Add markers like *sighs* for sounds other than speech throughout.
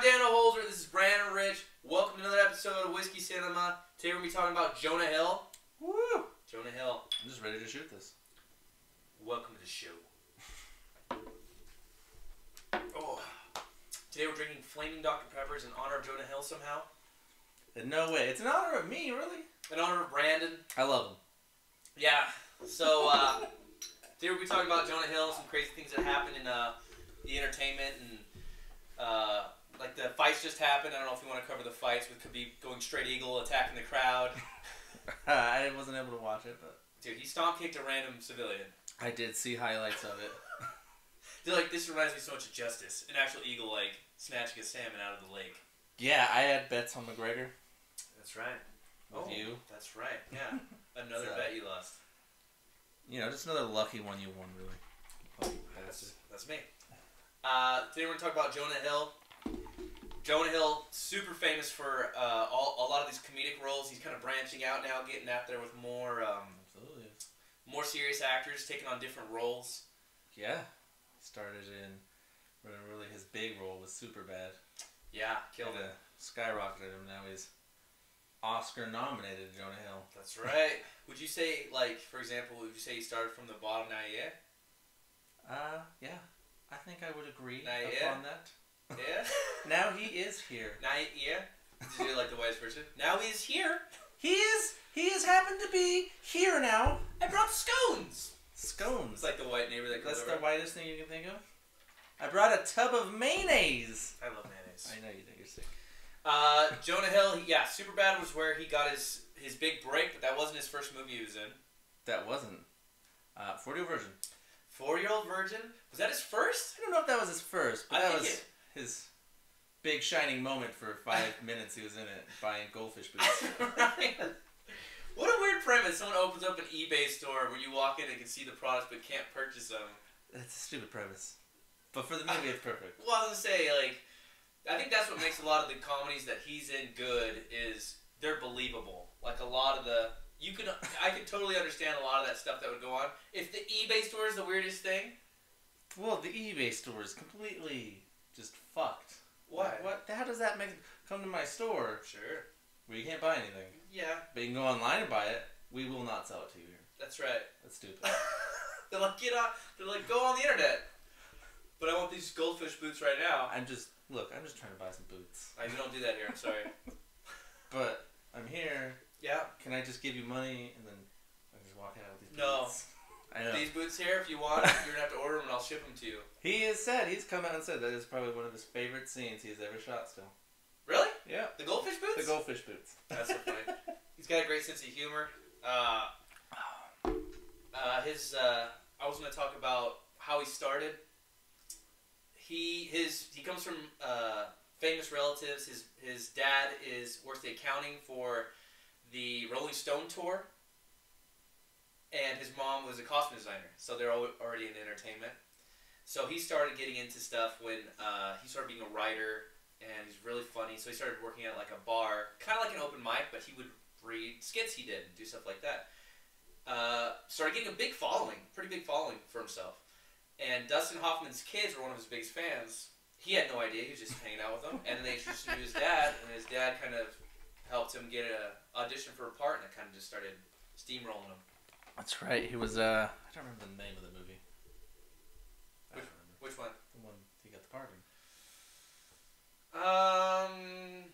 I'm Daniel Holzer. This is Brandon Rich. Welcome to another episode of Whiskey Cinema. Today we're going to be talking about Jonah Hill. Woo! Jonah Hill, I'm just ready to shoot this. welcome to the show. Oh. Today we're drinking Flaming Dr. Peppers in honor of Jonah Hill somehow. In no way. It's in honor of me, really. In honor of Brandon. I love him. Yeah. So, uh, today we'll be talking about Jonah Hill, some crazy things that happened in uh, the entertainment and uh, like the fights just happened. I don't know if you want to cover the fights with Khabib going straight eagle, attacking the crowd. *laughs* *laughs* I wasn't able to watch it, but Dude, he stomp kicked a random civilian. I did see highlights of it. *laughs* They're like, this reminds me so much of Justice. An actual eagle, like, snatching a salmon out of the lake. Yeah, I had bets on McGregor That's right. with you. That's right. Yeah. Another So- bet you lost. You know, just another lucky one you won, really. That's, that's me. Uh, today we're going to talk about Jonah Hill. Jonah Hill, super famous for uh, all, a lot of these comedic roles. He's kind of branching out now, getting out there with more um, Absolutely. more serious actors, taking on different roles. Yeah. Started in really his big role was super bad. Yeah, killed it. skyrocketed him. Now he's Oscar nominated Jonah Hill. That's *laughs* right. would you say, like, for example, would you say he started from the bottom now? Yeah. Uh, yeah. I think I would agree Now, upon yeah. that. Yeah. Now he is here. now, yeah. Did you do like the vice versa? Now he's here. He is. He has happened to be here now. I brought scones. Scones. It's like the white neighbor that comes That's over. the whitest thing you can think of. I brought a tub of mayonnaise. I love mayonnaise. I know you do. You're sick. Uh, Jonah Hill, he, yeah, Superbad was where he got his his big break, but that wasn't his first movie he was in. That wasn't. Uh, 40 version. Four Year Old Virgin was that his first? I don't know if that was his first, but I that think was it- his big shining moment for five *laughs* minutes he was in it buying goldfish boots. *laughs* right. What a weird premise! Someone opens up an eBay store where you walk in and can see the products but can't purchase them. That's a stupid premise. But for the movie, it's perfect. Well, I was gonna say like, I think that's what makes a lot of the comedies that he's in good is they're believable. Like a lot of the you could I could totally understand a lot of that stuff that would go on. If the eBay store is the weirdest thing, Well, the eBay store is completely just fucked. why? What? How does that make? Come to my store Sure. where you can't buy anything, Yeah, but you can go online and buy it. We will not sell it to you here. that's right. That's stupid. *laughs* they're like, get on. They're like, go on the internet. But I want these goldfish boots right now. I'm just look. I'm just trying to buy some boots. I, don't do that here. I'm sorry. *laughs* *laughs* But I'm here. Yeah. Can I just give you money and then I just walk out with these No. boots? I know. These boots here, if you want, you're gonna have to order them and I'll ship them to you. *laughs* He has said he's come out and said that is probably one of his favorite scenes he's ever shot. Still. Really? Yeah. The goldfish boots? The goldfish boots. That's so funny. *laughs* He's got a great sense of humor. Uh, uh, his. Uh, I was gonna talk about how he started. He his he comes from uh, famous relatives. His his dad is works the accounting for the Rolling Stone tour, and his mom was a costume designer. So they're already in entertainment. So he started getting into stuff when uh, he started being a writer, and he's really funny. So he started working at like a bar, kind of like an open mic, but he would read skits he did and do stuff like that. Uh, started getting a big following, pretty big following for himself. And Dustin Hoffman's kids were one of his biggest fans. He had no idea; he was just hanging out with them. And then they introduced him to his dad, and his dad kind of helped him get a audition for a part, and it kind of just started steamrolling him. That's right. He was. uh I don't remember the name of the movie. Remember Which one? the one he got the part in. Um,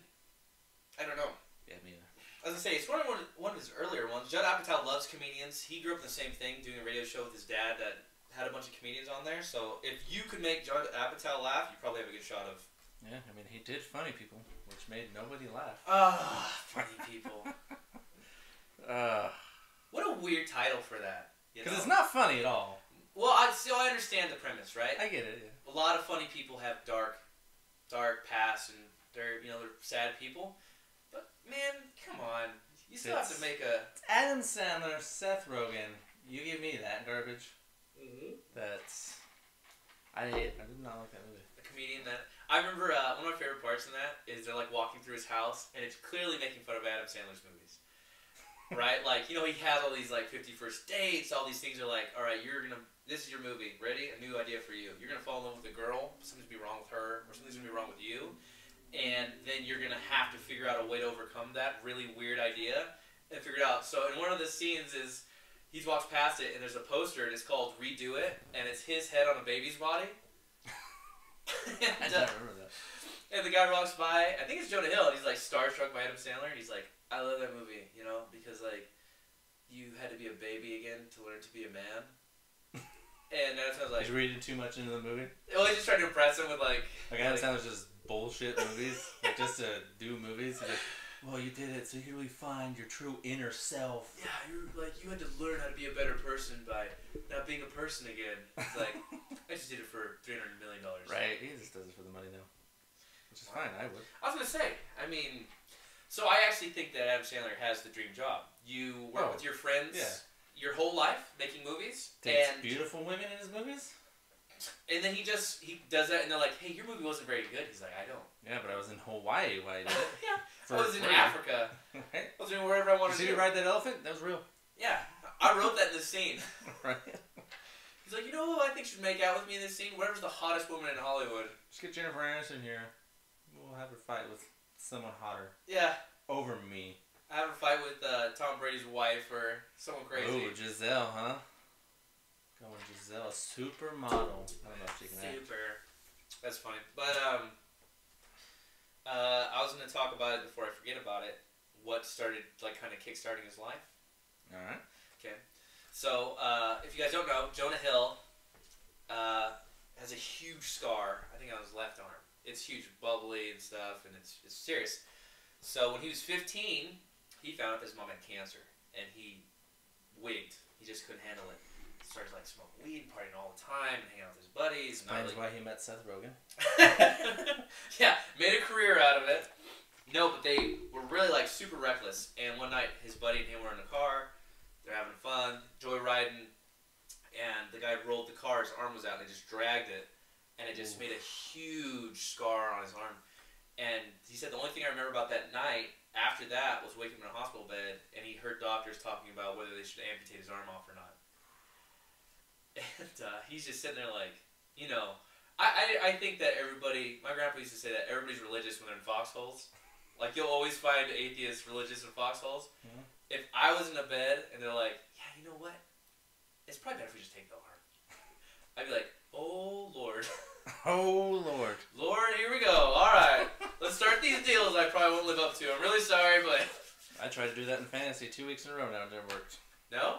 I don't know. Yeah, me either. I was gonna say it's one of one, one of his earlier ones. Judd Apatow loves comedians. He grew up in the same thing, doing a radio show with his dad that had a bunch of comedians on there. So if you could make Judd Apatow laugh, you probably have a good shot of. Yeah, I mean he did funny people, which made nobody laugh. Ah, funny people. Uh, *laughs* What a weird title for that. you because know? it's not funny at all. Well, I still I understand the premise, right? I get it. Yeah. a lot of funny people have dark, dark pasts, and they're you know they're sad people. But man, come on, you still have to make a. Adam Sandler, Seth Rogen. You give me that garbage. Mm-hmm. That's. I hate. I did not like that movie. a comedian that I remember uh, one of my favorite parts in that is they're like walking through his house and it's clearly making fun of Adam Sandler's movies. Right? Like, you know, he has all these like 50 first dates, all these things are like, all right, you're gonna, this is your movie, ready? A new idea for you. You're gonna fall in love with a girl, something's gonna be wrong with her, or something's gonna be wrong with you. and then you're gonna have to figure out a way to overcome that really weird idea and figure it out. So in one of the scenes is he walks past it and there's a poster and it's called Redo It and it's his head on a baby's body. *laughs* I and, don't uh, remember that. and the guy walks by, I think it's Jonah Hill, and he's like starstruck by Adam Sandler, and he's like, I love that movie, you know, because like you had to be a baby again to learn to be a man. and Adam Sandler's like, Did you read too much into the movie? well, he's just trying to impress him with like, Like Adam Sandler's just bullshit movies, like just to do movies. Like, well, you did it, so you can really find your true inner self. yeah, you're like you had to learn how to be a better person by not being a person again. It's like I just did it for three hundred million dollars. Right, he just does it for the money now, which is fine. I would. I was gonna say, I mean, so I actually think that Adam Sandler has the dream job. You work Oh, with your friends yeah. your whole life making movies, and beautiful women in his movies. and then he just he does that, and they're like, "Hey, your movie wasn't very good." He's like, "I don't." Yeah, but I was in Hawaii. Why did it? *laughs* yeah, For I was in free. Africa. *laughs* Right? I was doing wherever I wanted see to. me ride that elephant? That was real. Yeah, I wrote that in the scene. *laughs* right. He's like, you know who I think should make out with me in this scene? Whatever's the hottest woman in Hollywood. Just get Jennifer Aniston here. We'll have her fight with someone hotter Yeah, over me. I have a fight with uh, Tom Brady's wife or someone crazy. Oh, Gisele, huh? Going Gisele, supermodel. I don't know if she can act. Super. That's funny. But um, uh, I was gonna talk about it before I forget about it. What started like kind of kickstarting his life? All right. Okay. So uh, if you guys don't know, Jonah Hill uh, has a huge scar. I think on his left arm. It's huge, bubbly and stuff, and it's it's serious. So when he was 15, he found out his mom had cancer, and he wigged. He just couldn't handle it. Started like smoking weed, partying all the time, and hanging out with his buddies. and not Explains really- why he met Seth Rogen. *laughs* yeah, made a career out of it. No, but they were really like super reckless. And one night, his buddy and him were in the car. They're having fun, joyriding, and the guy rolled the car. His arm was out, and they just dragged it, and it just made a huge scar on his arm. And he said the only thing I remember about that night after that was waking up in a hospital bed, and he heard doctors talking about whether they should amputate his arm off or not. *laughs* And uh, he's just sitting there like, you know, I, I, I think that everybody, my grandpa used to say that everybody's religious when they're in foxholes. Like, you'll always find atheists religious in foxholes. Mhm. If I was in a bed and they're like, yeah, you know what? It's probably better if we just take the arm. *laughs* I'd be like, oh, Lord. *laughs* Oh Lord. Lord, here we go. All right. Let's start these deals I probably won't live up to. I'm really sorry, but. *laughs* I tried to do that in fantasy two weeks in a row now. It never worked. No?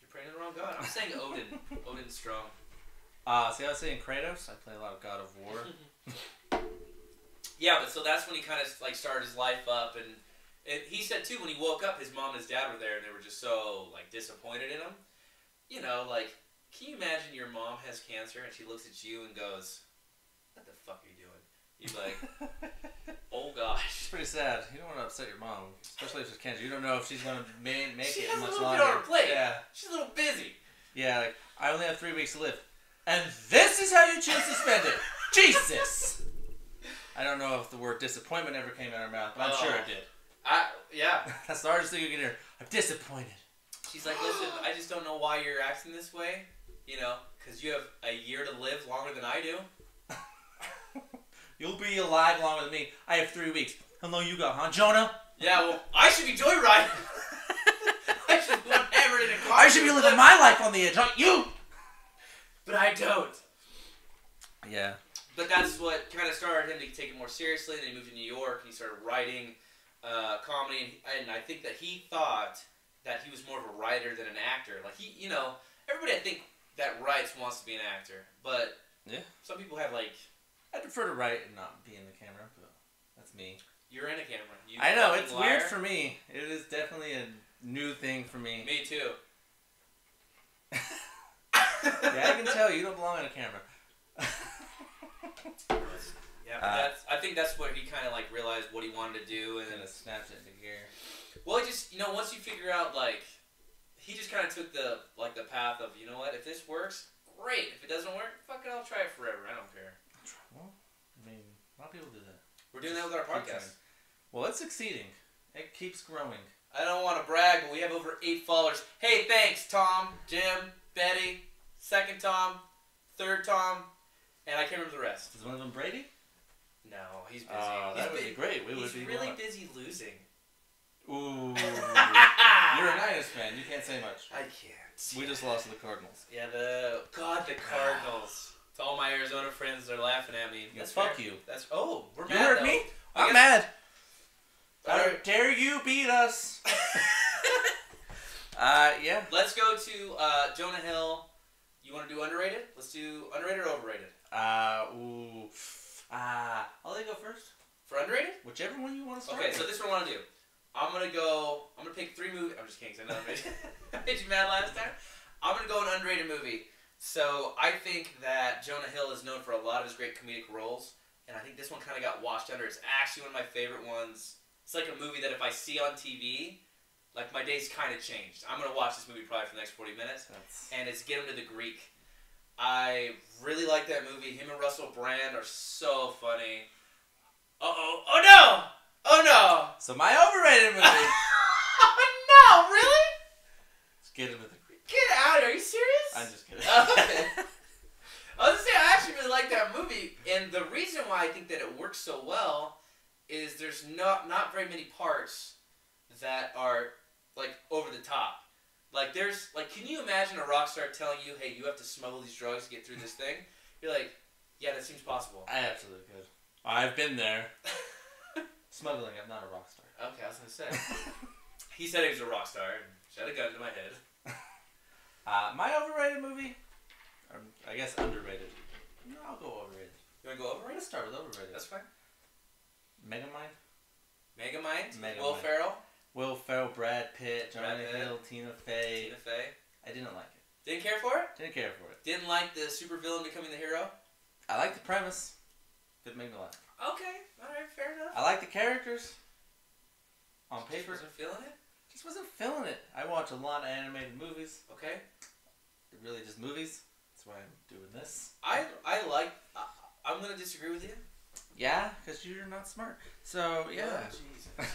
You're praying to the wrong God. I'm saying Odin. *laughs* Odin's strong. Uh, see, I was saying Kratos. I play a lot of God of War. Yeah, but so that's when he kind of like started his life up, and, and he said too when he woke up, his mom and his dad were there, and they were just so like disappointed in him. You know, like can you imagine your mom has cancer and she looks at you and goes, "What the fuck are you doing?" You'd be like, *laughs* "Oh gosh." It's gosh." pretty sad. You don't want to upset your mom, especially if she's cancer. You don't know if she's gonna ma- make She it has a much little bit longer. on her plate. Yeah, She's a little busy. yeah. Like I only have three weeks to live, and this is how you choose to spend it. *laughs* Jesus. I don't know if the word disappointment ever came out of her mouth, but I'm sure it Oh. did. I yeah. *laughs* That's the hardest thing you can hear. I'm disappointed. She's like, "Listen, I just don't know why you're acting this way. You know, because you have a year to live longer than I do." *laughs* You'll be alive longer than me. I have three weeks. How long you got, huh, Jonah? Yeah, well, I should be joyriding. *laughs* I should be in a car. I should be living my life on the edge, not you. But I don't. Yeah. But that's what kind of started him to take it more seriously. Then he moved to New York and he started writing uh, comedy. And, and I think that he thought that he was more of a writer than an actor. Like he, you know, everybody I think that writes wants to be an actor, but Yeah. some people have like I prefer to write and not be in the camera, but that's me. you're in a camera. You I know it's liar. weird for me. It is definitely a new thing for me. me too. *laughs* yeah, I can tell you don't belong in a camera. *laughs* Yeah, but Uh, that's. I think that's what he kind of like realized what he wanted to do, and then then snaps it into gear. Well, it just you know, once you figure out like, he just kind of took the like the path of you know what, if this works, great. If it doesn't work, fuck it, I'll try it forever. I don't care. Well, I mean, a lot of people do that. We're doing that with our podcast. Well, it's succeeding. It keeps growing. I don't want to brag, but we have over eight followers. Hey, thanks, Tom, Jim, Betty, second Tom, third Tom, and I can't remember the rest. Is one of them Brady? No, he's oh, busy. Oh, he's that would be great. We he's would be really more- busy losing. Ooh. You're a Niners fan. You can't say much. I can't. We just lost to the Cardinals. Yeah, the God, the Cardinals. to all my Arizona friends, they're laughing at me. Yeah, That's fuck fair. you. That's oh, we're You mad heard though. me? I I'm guess- mad. *laughs* How Alright. dare you beat us? *laughs* uh, yeah. Let's go to uh, Jonah Hill. You want to do underrated? Let's do underrated or overrated. Uh, ooh. Uh, I'll let you go first. For underrated? Whichever one you want to start. Okay, with. so this one I want to do. I'm gonna go. I'm gonna pick three movies. I'm just kidding. 'cause I know I made, I made you mad last time. I'm gonna go an underrated movie. So I think that Jonah Hill is known for a lot of his great comedic roles, and I think this one kind of got washed under. It's actually one of my favorite ones. It's like a movie that if I see on TV, like my day's kind of changed. I'm gonna watch this movie probably for the next 40 minutes, That's, and it's Get Him to the Greek. I really like that movie. Him and Russell Brand are so funny. Uh oh! Oh no! Oh no! so my overrated *laughs* movie. oh no! Really? Let's get into the Greek. Get out! Are you serious? I'm just kidding. Okay. *laughs* I was gonna say I actually really like that movie, and the reason why I think that it works so well is there's not not very many parts that are like over the top. Like there's like, can you imagine a rock star telling you, "Hey, you have to smuggle these drugs to get through this thing"? You're like, "Yeah, that seems possible." I absolutely could. I've been there. *laughs* Smuggling. I'm not a rock star. Okay, I was gonna say. *laughs* he said he was a rock star and shot a gun to my head. *laughs* Uh, my overrated movie. Um, I guess underrated. No, I'll go overrated. You wanna go overrated? Let's start with overrated. That's fine. Megamind. Megamind. Megamind. Will Ferrell. Will Ferrell, Brad Pitt, Jonah Brad Pitt. Hill, Tina Fey. Tina Fey. I didn't like it. Didn't care for it. Didn't care for it. Didn't like the supervillain becoming the hero. I like the premise. Didn't make me laugh. Okay, all right, fair enough. I like the characters. On paper, Just wasn't feeling it. just wasn't feeling it. I watch a lot of animated movies. Okay, Really, just movies. That's why I'm doing this. I I like. I, I'm gonna disagree with you. Yeah, because you're not smart. So oh, yeah. Oh, Jesus.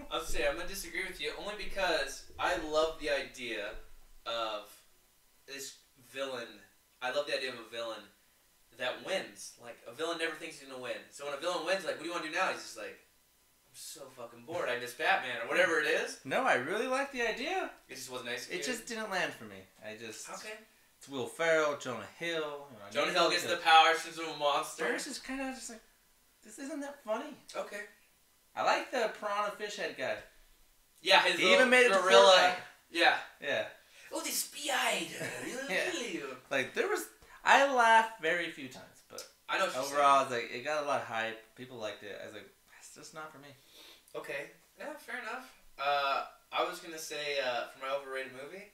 *laughs* I was say I'm gonna disagree with you only because I love the idea of this villain. I love the idea of a villain that wins. Like a villain never thinks he's gonna win. So when a villain wins, like, what do you want to do now? He's just like, I'm so fucking bored. I miss Batman or whatever it is. no, I really like the idea. It just wasn't nice. It just didn't land for me. I just okay. it's Will Ferrell, Jonah Hill. You know, Jonah Hill to- gets the powers, into a monster. First is kind of just like this isn't that funny. Okay. I like the piranha fish head guy. Yeah, his He even made it to gorilla. Fortnite. Yeah. Yeah, Oh, the spider. *laughs* Yeah. like there was I laughed very few times, but I know overall, it's like it got a lot of hype. People liked it. I was like, it's just not for me. Okay. Yeah, fair enough. Uh, I was gonna say uh, for my overrated movie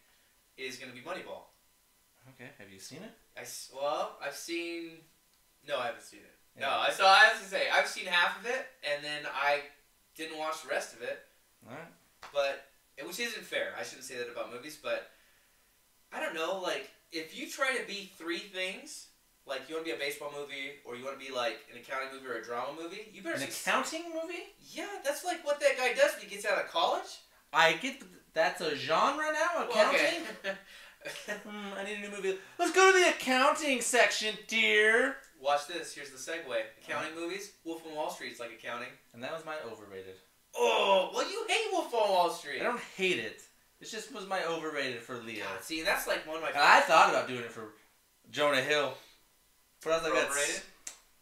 is gonna be Moneyball. Okay, have you seen it? I well, I've seen. No, I haven't seen it. No, Yeah. I saw. I was gonna say I've seen half of it, and then I didn't watch the rest of it. All right. But which isn't fair. I shouldn't say that about movies, but I don't know. Like, if you try to be three things, like you want to be a baseball movie, or you want to be like an accounting movie or a drama movie, you better. An accounting movie? yeah, that's like what that guy does when he gets out of college. I get th- that's a genre now. Well, Accounting. okay. *laughs* Hmm, I need a new movie. Let's go to the accounting section, dear. Watch this. Here's the segue. Accounting movies. Wolf on Wall Street's like accounting. And that was my overrated. Oh, well, you hate Wolf on Wall Street. I don't hate it. It just was my overrated for Leo. God, see, that's like one of my. And I thought about doing it for Jonah Hill, but I was like, that's Overrated?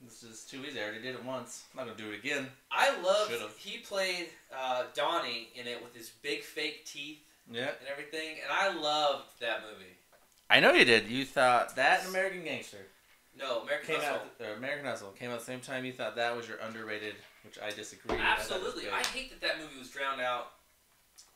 this is too easy. I already did it once. I'm not gonna do it again. I love. Should've. He played uh, Donnie in it with his big fake teeth Yeah. and everything, and I loved that movie. I know you did. You thought that American Gangster No, American came Hustle. out. American Hustle came out the same time. You thought that was your underrated, which I disagree. I thought it was Absolutely. good. I hate that that movie was drowned out.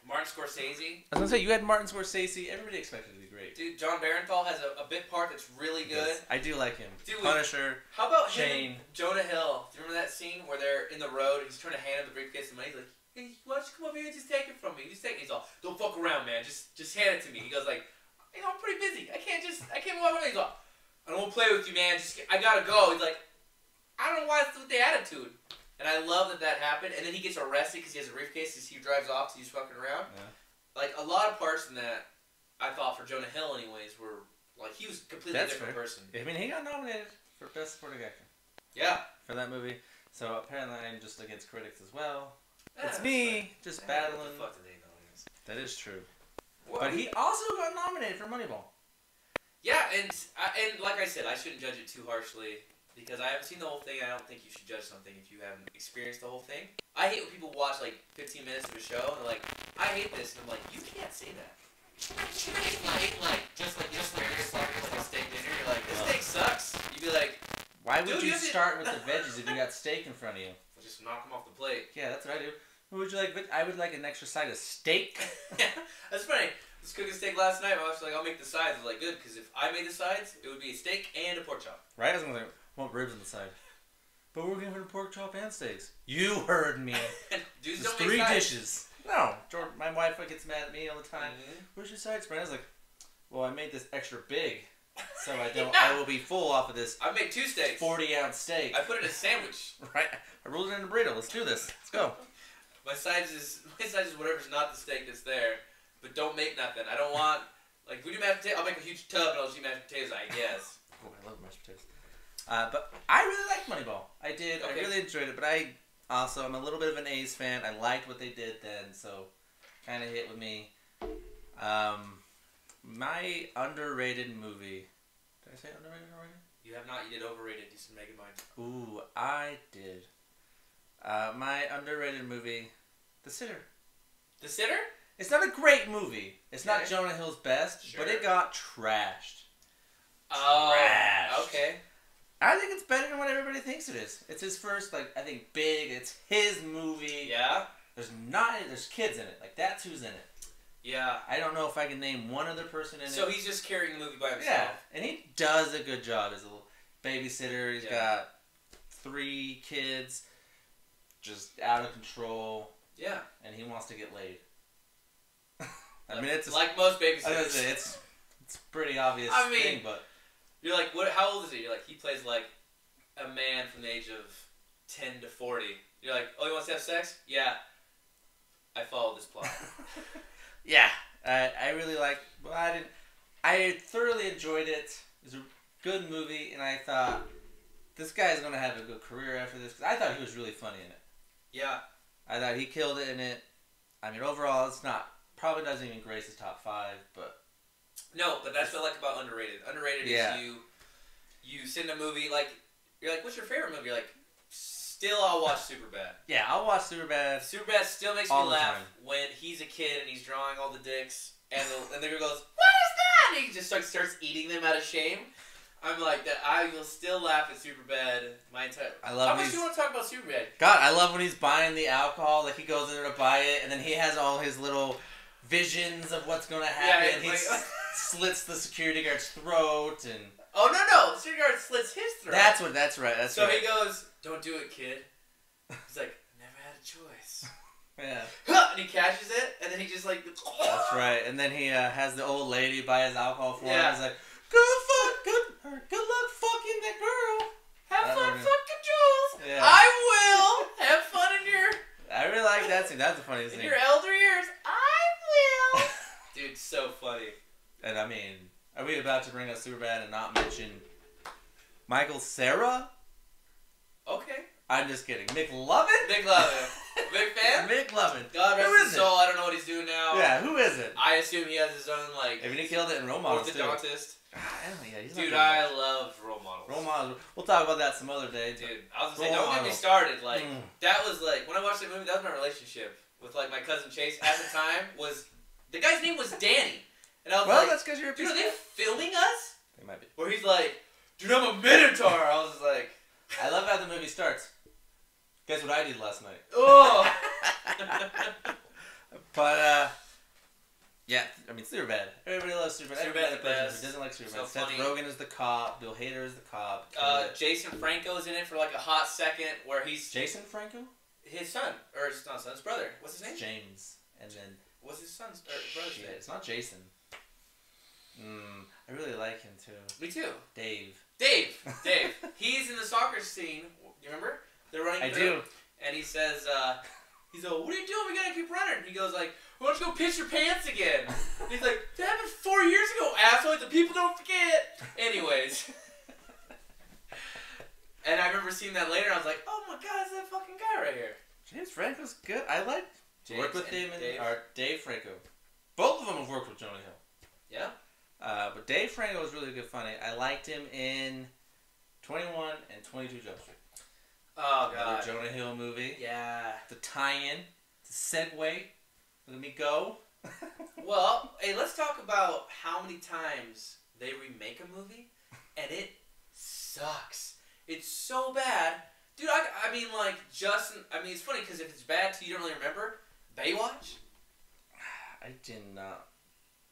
Martin Scorsese, I was gonna say you had Martin Scorsese. Everybody expected to be great. dude. Jon Bernthal has a, a bit part that's really good. Yes, I do like him. Dude, Punisher. How about him Shane. Jonah Hill? Do you remember that scene where they're in the road and he's trying to hand him the briefcase of money? He's like, hey, why don't you come over here and just take it from me? Just take it. He's all, don't fuck around, man. Just just hand it to me. He goes like, you know, I'm pretty busy. I can't just, I can't walk away. He's all, I don't want to play with you, man. Just, I gotta go. He's like, I don't know why it's with the attitude. And I love that that happened. And then he gets arrested because he has a briefcase because he drives off because he's fucking around. Yeah. Like, a lot of parts in that, I thought for Jonah Hill anyways, were, like, he was a completely That's different fair. person. I mean, he got nominated for best supporting actor. Yeah. for that movie. So apparently I'm just against critics as well. Yeah, it's that's me just fine. battling. What the fuck do they know? That is true. Well, But he also got nominated for Moneyball. Yeah, and and like I said, I shouldn't judge it too harshly because I haven't seen the whole thing. I don't think you should judge something if you haven't experienced the whole thing. I hate when people watch like 15 minutes of a show and they're like, "I hate this," and I'm like, "You can't say that." Like, like just like just like it's like, like a steak dinner, you're like, "This steak sucks." You'd be like, Why would Dude, you you start with the *laughs* veggies if you got steak in front of you? well, "Just knock them off the plate." Yeah, that's what I do. What would you like? I would like an extra side of steak. yeah, *laughs* That's funny. I was cooking steak last night. My wife's like, "I'll make the sides." I was like, "Good," because if I made the sides, it would be a steak and a pork chop. Right? I was gonna like, want ribs on the side. But we're going giving pork chop and steaks. You heard me. *laughs* Dudes Just don't make three sides. dishes. No, Jordan, my wife gets mad at me all the time. Mhm. Where's your side spread? I was like, well, I made this extra big, so I *laughs* don't. Yeah. I will be full off of this I make two steaks. forty ounce steak. I put it in a sandwich. *laughs* Right? I rolled it in a burrito. Let's do this. Let's go. My sides is my size is whatever's not the steak that's there, but don't make nothing. I don't want like we do mashed potatoes. I'll make a huge tub and I'll just eat mashed potatoes. I guess. Oh, I love mashed potatoes. Uh, but I really liked Moneyball. I did. I really enjoyed it. But I also I'm a little bit of an A's fan. I liked what they did then, so kind of hit with me. Um, my underrated movie. Did I say underrated already? You have not. You did overrated. You said it. Ooh, I did. Uh, my underrated movie, The Sitter. The sitter. It's not a great movie. It's not Jonah Hill's best, but it got trashed. Oh. Trashed. Okay. I think it's better than what everybody thinks it is. It's his first, like, I think, big. It's his movie. Yeah. There's not. There's kids in it. Like that's who's in it. Yeah. I don't know if I can name one other person in So it. So he's just carrying the movie by himself. yeah, and he does a good job as a little babysitter. He's Yeah. got three kids, just out of control, Yeah. and he wants to get laid. *laughs* I mean, it's a, like most I was babysitters. say it's it's pretty obvious I mean- thing, but You're like, what? How old is he? You're like, he plays like a man from the age of ten to forty. You're like, oh, he wants to have sex? Yeah. I followed this plot. *laughs* yeah, I I really like. Well, I didn't. I thoroughly enjoyed it. It was a good movie, and I thought this guy's gonna have a good career after this. 'cause I thought he was really funny in it. yeah. I thought he killed it in it. I mean, overall, it's not probably doesn't even grace his top five, but No, but that's what I like about underrated. Underrated Yeah. is you you send a movie like you're like, what's your favorite movie? You're like, still I'll watch Superbad. yeah, I'll watch Superbad. Superbad still makes All me laugh time. when he's a kid and he's drawing all the dicks and the and the girl goes, *laughs* What is that? And he just like starts eating them out of shame. I'm like that I will still laugh at Superbad my entire I love How much do you want to talk about Superbad? God, I love when he's buying the alcohol. Like he goes in there to buy it, and then he has all his little visions of what's gonna happen. Yeah, he like- s- *laughs* slits the security guard's throat, and Oh no no, the security guard slits his throat. that's what. That's right. That's so right. he goes, Don't do it, kid. He's like, Never had a choice. *laughs* yeah, and he catches it, and then he just like. that's right. And then he uh, has the old lady buy his alcohol for him. Yeah. He's like, "Good fuck, good, or good luck fucking that girl." Have That fun, fucking Jules. Yeah. I will have fun in your I really like that scene. That's the funniest in thing. your elder years. I will. *laughs* Dude, so funny. And I mean, are we about to bring up Superbad and not mention Michael Cera? Okay. I'm just kidding. McLovin? Love *laughs* Big fan? McLovin. God Who rest is his it? soul. I don't know what he's doing now. Yeah, who is it? I assume he has his own like I mean, he killed it in role models too. orthodontist. Ah, know, yeah, he's Dude, I much. love role models. role models. We'll talk about that some other day. Dude, I was gonna say, don't get me started. Like Mm. that was like when I watched that movie. That was my relationship with like my cousin Chase at the time. Was the guy's name was Danny, and I was Well, like, that's because you're a dude, are they filming us? They might be. Where he's like, dude, I'm a minotaur. I was like, I love how the movie starts. Guess what I did last night? oh. *laughs* But uh, yeah, I mean Superbad. Everybody loves Superbad. Superbad's Everybody the best. who doesn't like Superbad. So Seth funny. Rogen is the cop. Bill Hader is the cop. uh, Killed it. Jason Franco's in it for like a hot second, where he's Jason Franco. his son or his not son, his brother. What's his name? James, and then What's his son's or brother's name? it's not Jason. Mm, I really like him too. Me too. Dave. Dave. Dave. *laughs* He's in the soccer scene. You remember? They're running. I do. And he says, uh, he's like, "What are you doing? We gotta keep running." He goes like, "Why don't you go piss your pants again?" *laughs* he's like, "That happened four years ago, asshole. The people don't forget." Anyways. *laughs* And I remember seeing that later. I was like, oh my god, it's that fucking guy right here. James Franco's good. I like James work with and him and Dave. Dave Franco. Both of them have worked with Jonah Hill. Yeah. Uh, but Dave Franco was really good funny. I liked him in 21 and 22 Jump Street. Oh Another god. Jonah Hill movie. Yeah. The tie-in, the segue. Let me go. *laughs* Well, hey, let's talk about how many times they remake a movie, and it sucks. It's so bad, dude. I, I mean, like Justin. I mean, it's funny because if it's bad to you, you don't really remember. Baywatch. I did not.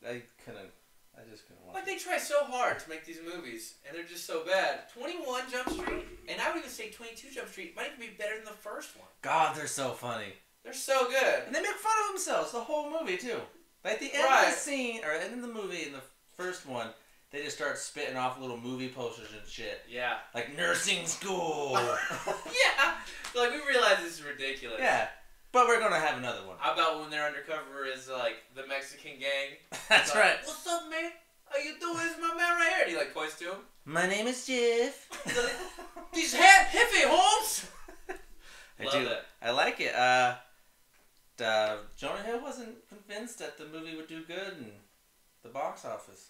I couldn't. I just couldn't watch Like they try so hard to make these movies, and they're just so bad. Twenty One Jump Street, and I would even say Twenty Two Jump Street might even be better than the first one. God, they're so funny. They're so good. And they make fun of themselves the whole movie too. Like at the end of the scene or the end of the movie in the first one, they just start spitting off little movie posters and shit. Yeah. Like nursing school. *laughs* yeah. Like we realize this is ridiculous. yeah. But we're gonna have another one. How about when they're undercover as like the Mexican gang? *laughs* That's Like, right. What's up, man? How you doing? It's my man right here. And he like points to him. My name is Jeff. *laughs* These hat hippie Holmes. I Love do. it. I like it. Uh, uh, Jonah Hill wasn't convinced that the movie would do good in the box office.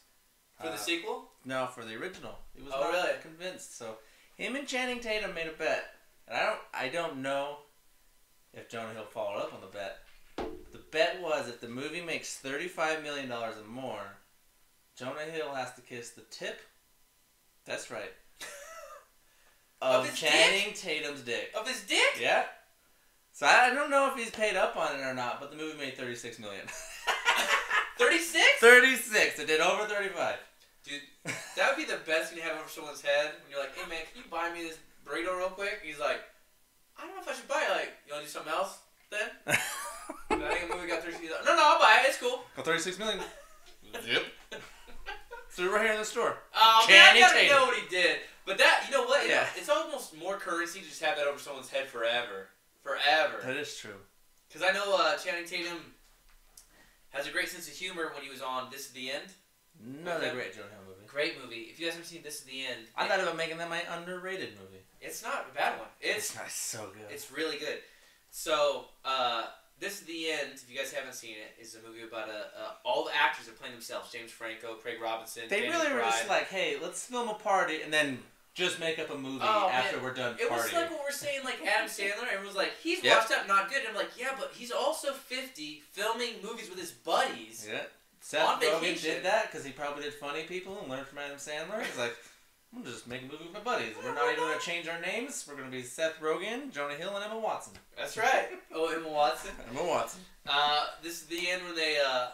For the Uh, sequel? No, for the original. He was Oh, not really? convinced. So him and Channing Tatum made a bet, and I don't I don't know if Jonah Hill followed up on the bet. The bet was if the movie makes thirty five million dollars or more, Jonah Hill has to kiss the tip. That's right. *laughs* Of Of, Channing Tatum's dick. Of his dick? Yeah. So I don't know if he's paid up on it or not, but the movie made 36 million. 36? thirty six. It did over thirty five. Dude, that would be the best you have over someone's head. When you're like, hey man, can you buy me this burrito real quick? He's like, I don't know if I should buy it. Like, you want to do something else then? *laughs* I think a movie got 36 No, no, I'll buy it. It's cool. Got thirty six million. *laughs* yep. So you're right here in the store. Oh, man, I Channing gotta know what he did. But that, you know what? Yeah. It's almost more currency to just have that over someone's head forever. Forever. That is true. Because I know uh, Channing Tatum has a great sense of humor when he was on This Is the End. Another great Jonah Hill movie. Great movie. If you guys haven't seen This Is the End, I thought about making that my underrated movie. It's not a bad one. It's It's so good. It's really good. So, uh, this is the end. If you guys haven't seen it, is a movie about a, uh, all the actors are playing themselves. James Franco, Craig Robinson. they Danny really were just like, hey, let's film a party and then just make up a movie Oh, after man. we're done It was like what we're saying, like Adam *laughs* Sandler. Everyone's like, he's Yep. washed up, not good. I'm like, yeah, but he's also 50, filming movies with his buddies. yeah. Seth Rogen did that because he probably did funny people and learned from Adam Sandler. He's like, I'm gonna just make a movie with my buddies. We're not even gonna change our names. We're gonna be Seth Rogen, Jonah Hill, and Emma Watson. That's right. Oh, Emma Watson. *laughs* Emma Watson. Uh, this is the end when they, uh,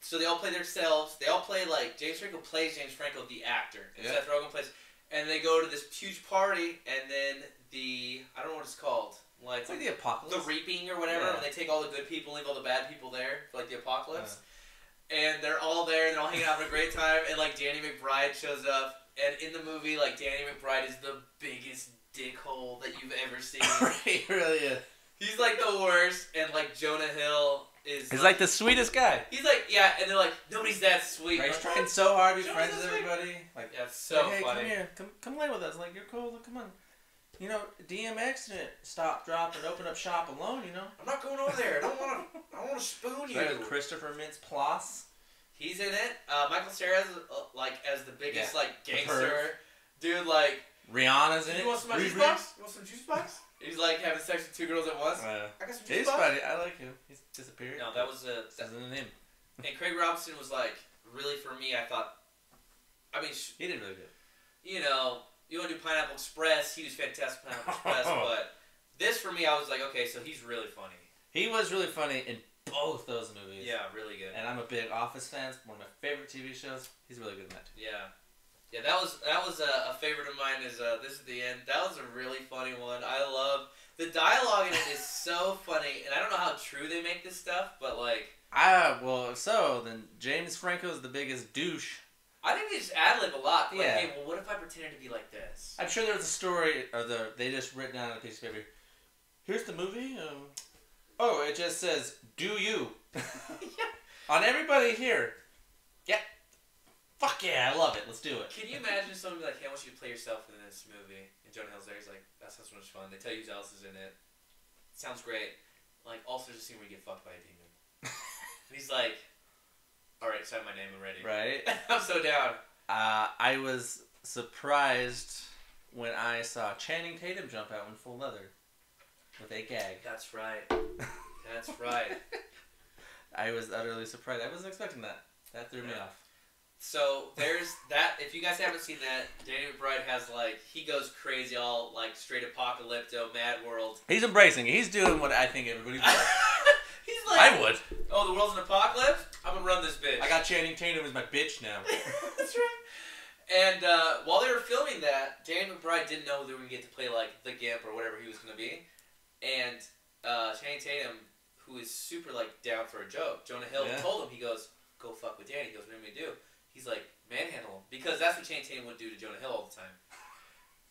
so they all play themselves. They all play like James Franco plays James Franco, the actor. And Yeah. Seth Rogen plays, and they go to this huge party, and then the I don't know what it's called, like It's like the apocalypse. the reaping or whatever. Yeah. When they take all the good people, leave all the bad people there for like the apocalypse, and they're all there, and they're all hanging out having a great time, and like Danny McBride shows up, and in the movie, like Danny McBride is the biggest dickhole that you've ever seen. *laughs* he really is. He's like the worst, and like Jonah Hill is. He's like the sweetest guy. He's like, yeah, and they're like, nobody's that sweet. Right, he's trying so hard to be Jonah friends with Hill's everybody. Like, Yeah, it's so like, hey, funny. come here, come come lay with us. Like, you're cool. Come on. You know, DMX didn't stop, drop, and open up shop alone. You know. I'm not going over there. I don't want to. I want to spoon you. Right Christopher Mintz Plasse. He's in it. Uh, Michael Cera, uh, like as the biggest Yeah, like gangster dude. Like, Rihanna's in it. you want some juice box? You want some juice box? He's like having sex with two girls at once. Uh, I got some juice he's box. funny. I like him. He's disappeared. No, that was a. This isn't him. and Craig Robinson was like really for me. I thought. I mean, sh- He did really good. you know, you want to do Pineapple Express? He was fantastic Pineapple Express, *laughs* but this for me, I was like, okay, so he's really funny. He was really funny in both those movies. Yeah, really good. And I'm a big Office fan. It's one of my favorite TV shows. He's really good in that too. Yeah, yeah, that was that was a, a favorite of mine. Is uh, this is the end? That was a really funny one. I love the dialogue in it is *laughs* so funny, and I don't know how true they make this stuff, but like Ah, well, so then James Franco is the biggest douche. I think they just ad lib a lot. Like, Yeah. hey, well, what if I pretended to be like this? I'm sure there's a story, or the they just written down on a piece of paper. Here's the movie. Um, oh, it just says "Do you" *laughs* *laughs* on everybody here. Yeah. Fuck yeah, I love it. Let's do it. Can you imagine someone be like, "Hey, I want you to play yourself in this movie," and Jonah Hill's there. He's like, "That's so much fun. They tell you who else is in it. Sounds great. Like also just a scene where you get fucked by a demon. *laughs* and he's like, "All right, sign my name already." Right. I'm so down. Uh, I was surprised when I saw Channing Tatum jump out in full leather with a gag. That's right. That's right. *laughs* I was utterly surprised. I wasn't expecting that. That threw me off. So there's that. If you guys haven't seen that, Danny McBride has like he goes crazy, all like straight apocalypto, mad world. He's embracing it. He's doing what I think everybody. *laughs* He's like, I would. oh, the world's an apocalypse. I'm gonna run this bitch. I got Channing Tatum as my bitch now. *laughs* That's right. And uh, while they were filming that, Danny McBride didn't know they were gonna get to play like the Gimp or whatever he was gonna be, and uh, Channing Tatum, who is super like down for a joke, Jonah Hill Yeah. told him he goes, "Go fuck with Danny." He goes, "What do want me to do?" He's like, "Manhandle him," because that's what Channing Tatum would do to Jonah Hill all the time.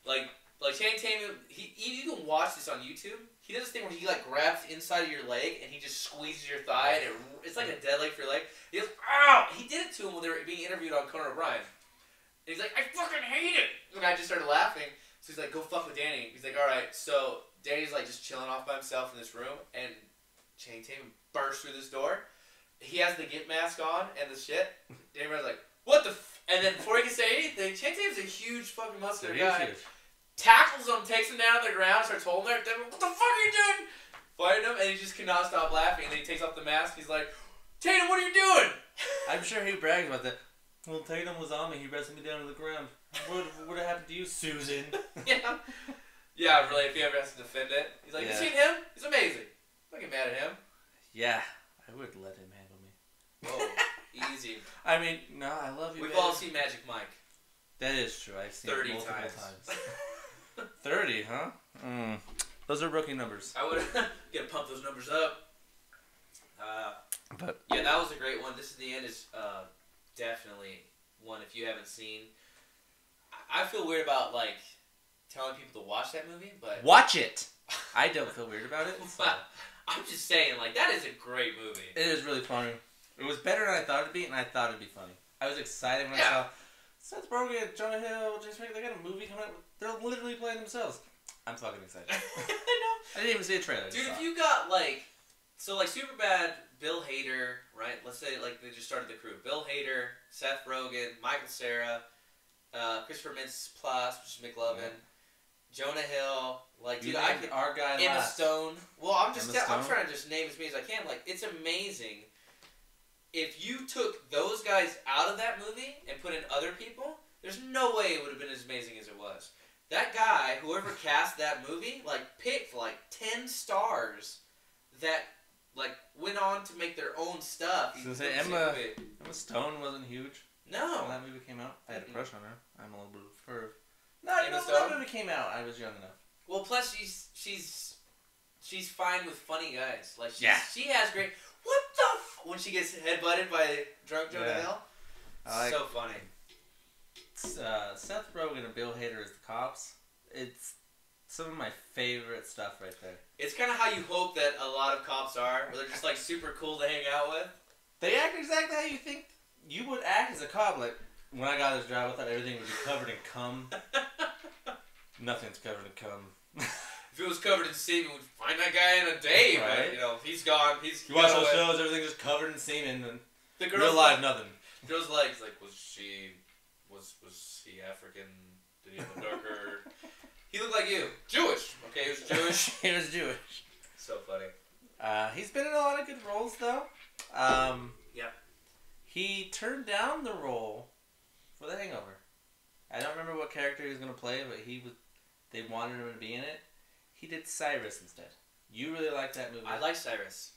Like, like Channing Tatum, he, he you can watch this on YouTube. He does this thing where he like grabs inside of your leg and he just squeezes your thigh and it, it's like a dead leg for your leg. He goes, "Ow!" He did it to him when they were being interviewed on Conan O'Brien. And he's like, I fucking hate it. And I just started laughing. So he's like, go fuck with Danny. He's like, all right. So Danny's like just chilling off by himself in this room, and Channing Tatum bursts through this door. He has the Gimp mask on and the shit. Danny Brown's like, what the? F-? And then before he can say anything, Channing Tatum's a huge fucking muscular He guy. huge. Tackles him, takes him down to the ground, starts holding there. Then, what the fuck are you doing? Fighting him, and he just cannot stop laughing. And then he takes off the mask. He's like, Tatum, what are you doing? *laughs* I'm sure he brags about that. Well, Tatum was on me. He wrestled me down to the ground. What would have happened to you, Susan? *laughs* yeah. Yeah, really, if he ever has to defend it. He's like, Yeah. you seen him? He's amazing. I'm not get mad at him. yeah, I would let him handle me. Whoa, *laughs* easy. I mean, no, I love you. We've baby. all seen Magic Mike. That is true. I've seen 30 it multiple times. times. *laughs* Thirty, huh? Mm. Those are rookie numbers. I would *laughs* get pump those numbers up. Uh, But yeah, that was a great one. This is the end is uh, definitely one if you haven't seen. I feel weird about like telling people to watch that movie, but watch it. I don't feel weird about it. so. *laughs* I'm just saying, like that is a great movie. It is really funny. It was better than I thought it'd be, and I thought it'd be funny. I was excited when Yeah. I saw Seth Rogen, Jonah Hill, James Franco. They got a movie coming out. They're literally playing themselves. I'm fucking excited. *laughs* I know. I didn't even see a trailer. Dude, if you got like, so like Superbad, Bill Hader, right? Let's say like they just started the crew. Bill Hader, Seth Rogen, Michael Cera, uh, Christopher Mintz-Plasse, which is McLovin, Jonah Hill. Like, You dude, I named could. our guy Emma last. Stone. Well, I'm just Emma I'm trying to just name as many as I can. Like, it's amazing. If you took those guys out of that movie and put in other people, there's no way it would have been as amazing as it was. That guy, whoever cast that movie, like picked like ten stars that like went on to make their own stuff. So You say Emma- Emma Stone wasn't huge when No. that movie came out. I had a crush on her. I'm a little bit of her. No, you Emma know, when movie came out, I was young enough. Well, plus she's she's she's fine with funny guys. Like she's, Yeah. she has great. What the f- when she gets headbutted by drunk Jonah Yeah. Hill? Like so funny. uh, Seth Rogen and Bill Hader as the cops. It's some of my favorite stuff right there. It's kind of how you hope that a lot of cops are, where they're just like super cool to hang out with. They act exactly how you think you would act as a cop. Like when I got this job, I thought everything would be covered in cum. *laughs* Nothing's covered in cum. If it was covered in semen, we'd find that guy in a day. But you know, he's gone. He's You watch those shows, everything's just covered in semen, and The real girl's life nothing. Girl's legs like was she was was he African? Did he have a darker? *laughs* he looked like you. Jewish. Okay, he was Jewish. *laughs* he was Jewish. so funny. Uh, he's been in a lot of good roles though. Um, Yeah. He turned down the role for The Hangover. I don't remember what character he was gonna play, but he was. They wanted him to be in it. He did Cyrus instead. You really like that movie? I like Cyrus.